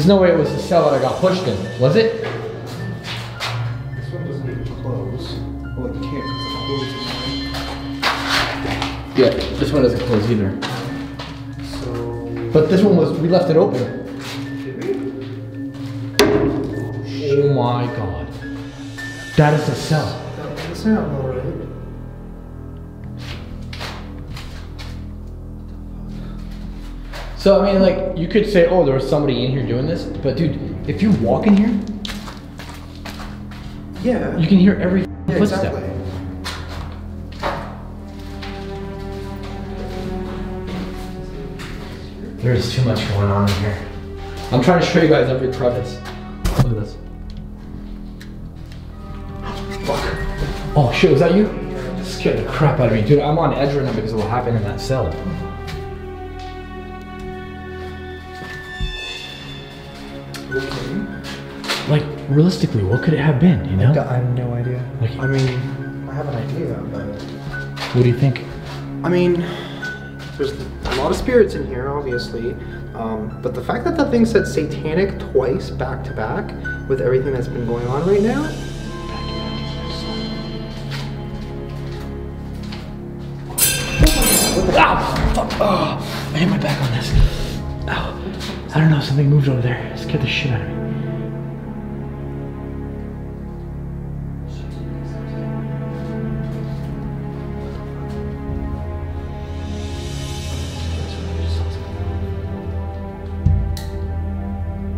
There's no way it was the cell that I got pushed in, was it? This one doesn't even close. It can't. Yeah, this one doesn't close either. So. But this one was, we left it open. Oh my god. That is a cell. That is a cell. So, I mean, like, you could say, oh, there was somebody in here doing this. But, dude, if you walk in here, Yeah. you can hear every yeah, footstep. exactly. There's too much going on in here. I'm trying to show you guys every crevice. Look at this. Fuck. Oh shit, was that you? Scared the crap out of me. Dude, I'm on edge right now because of what happened in that cell. Like, realistically, what could it have been, you know? I have no idea. Like- I mean, I have an idea, but. What do you think? I mean, there's a lot of spirits in here, obviously. Um, but the fact that that thing said satanic twice back to back with everything that's been going on right now, Ow! Fuck! Oh, I hit my back on this. Ow. I don't know, something moved over there. Scared the shit out of me.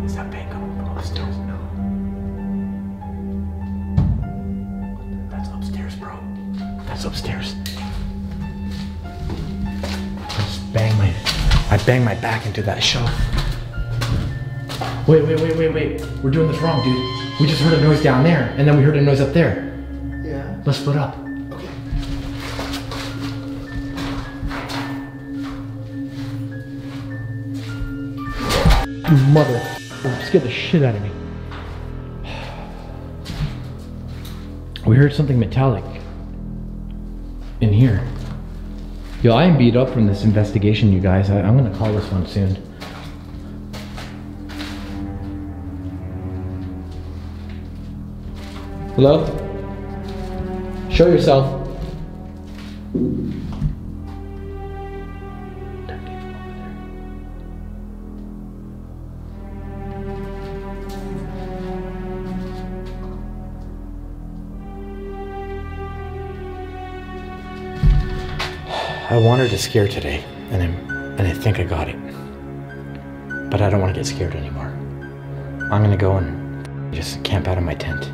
Is that coming from upstairs? No. That's upstairs, bro. That's upstairs. I just bang my, I bang my back into that shelf. Wait, wait, wait, wait, wait. We're doing this wrong, dude. We just heard a noise down there, and then we heard a noise up there. yeah. Let's split up. Okay. Mother, scared the shit out of me. We heard something metallic in here. Yo, I am beat up from this investigation, you guys. I, I'm gonna call this one soon. Hello? Show yourself. I wanted to scare today, and I'm, and I think I got it. But I don't want to get scared anymore. I'm gonna go and just camp out in my tent.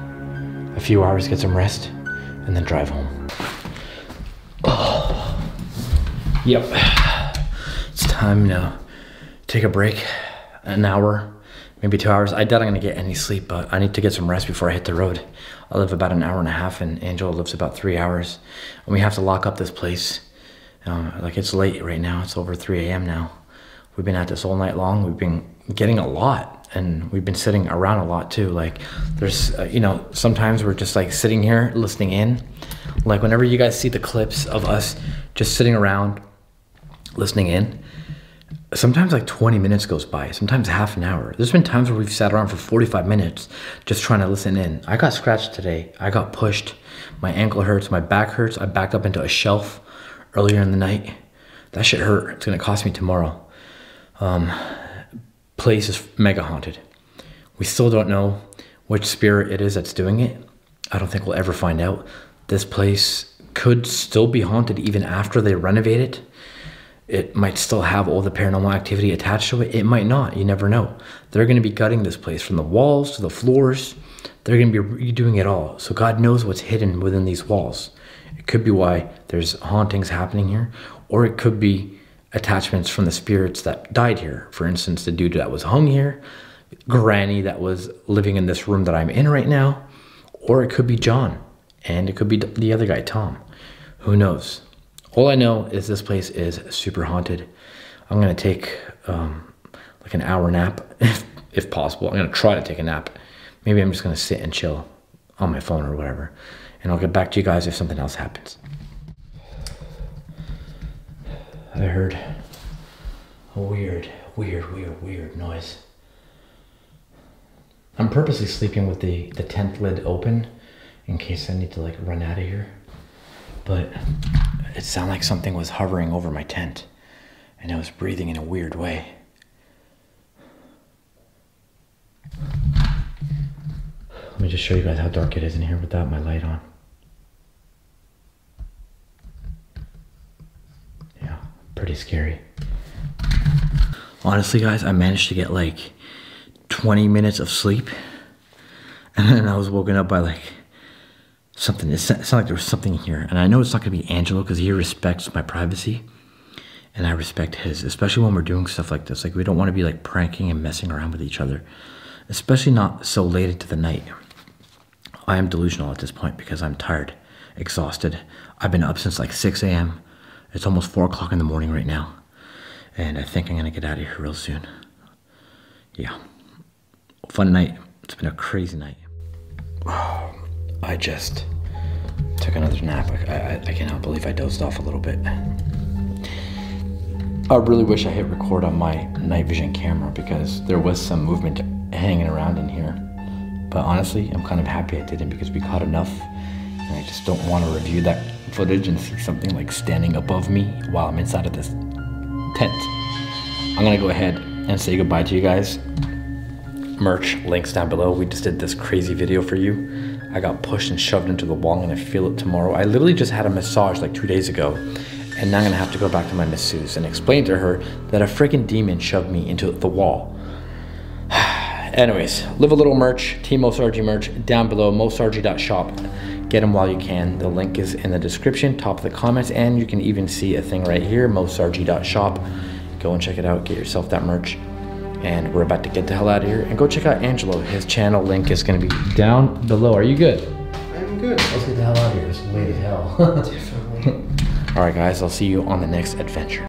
A few hours, get some rest, and then drive home. Oh. Yep. It's time now. Take a break. An hour, maybe two hours. I doubt I'm gonna get any sleep, but I need to get some rest before I hit the road. I live about an hour and a half, and Angelo lives about three hours. And we have to lock up this place. Uh, like it's late right now. It's over 3 a.m. now. We've been at this all night long. We've been getting a lot, and we've been sitting around a lot too. Like there's, uh, you know, sometimes we're just like sitting here listening in. Like whenever you guys see the clips of us just sitting around listening in, sometimes like 20 minutes goes by, sometimes half an hour. There's been times where we've sat around for 45 minutes just trying to listen in. I got scratched today. I got pushed. My ankle hurts. My back hurts. I backed up into a shelf earlier in the night. That shit hurt. It's gonna cost me tomorrow. Um, place is mega haunted. We still don't know which spirit it is that's doing it. I don't think we'll ever find out. This place could still be haunted even after they renovate it. It might still have all the paranormal activity attached to it. It might not. You never know. They're going to be gutting this place from the walls to the floors. They're going to be redoing it all. So God knows what's hidden within these walls. It could be why there's hauntings happening here, or it could be attachments from the spirits that died here. For instance, the dude that was hung here, Granny that was living in this room that I'm in right now, or it could be John, and it could be the other guy, Tom. Who knows? All I know is this place is super haunted. I'm gonna take um, like an hour nap, if, if possible. I'm gonna try to take a nap. Maybe I'm just gonna sit and chill on my phone or whatever, and I'll get back to you guys if something else happens. I heard a weird, weird, weird, weird noise. I'm purposely sleeping with the, the tent lid open in case I need to like run out of here. But it sounded like something was hovering over my tent and it was breathing in a weird way. Let me just show you guys how dark it is in here without my light on. Yeah, pretty scary. Honestly, guys, I managed to get like 20 minutes of sleep. And then I was woken up by like something. It sounded like there was something here. And I know it's not going to be Angelo because he respects my privacy. And I respect his, especially when we're doing stuff like this. Like, we don't want to be like pranking and messing around with each other, especially not so late into the night. I am delusional at this point because I'm tired, exhausted. I've been up since like 6 a.m. It's almost 4 o'clock in the morning right now. And I think I'm to get out of here real soon. Yeah. Fun night. It's been a crazy night. I just took another nap. I, I, I cannot believe I dozed off a little bit. I really wish I hit record on my night vision camera because there was some movement hanging around in here. But honestly, I'm kind of happy I didn't because we caught enough. And I just don't want to review that footage and see something like standing above me while I'm inside of this tent. I'm gonna go ahead and say goodbye to you guys. Merch, links down below. We just did this crazy video for you. I got pushed and shoved into the wall and I feel it tomorrow. I literally just had a massage like two days ago. And now I'm gonna have to go back to my masseuse and explain to her that a freaking demon shoved me into the wall. Anyways, live a little merch, Team Moe Sargi merch down below, moesargi.shop. Get them while you can. The link is in the description, top of the comments, and you can even see a thing right here, moesargi.shop. Go and check it out, get yourself that merch. And we're about to get the hell out of here. And go check out Angelo. His channel link is gonna be down below. Are you good? I'm good. Let's get the hell out of here. It's late as hell. Definitely. All right, guys, I'll see you on the next adventure.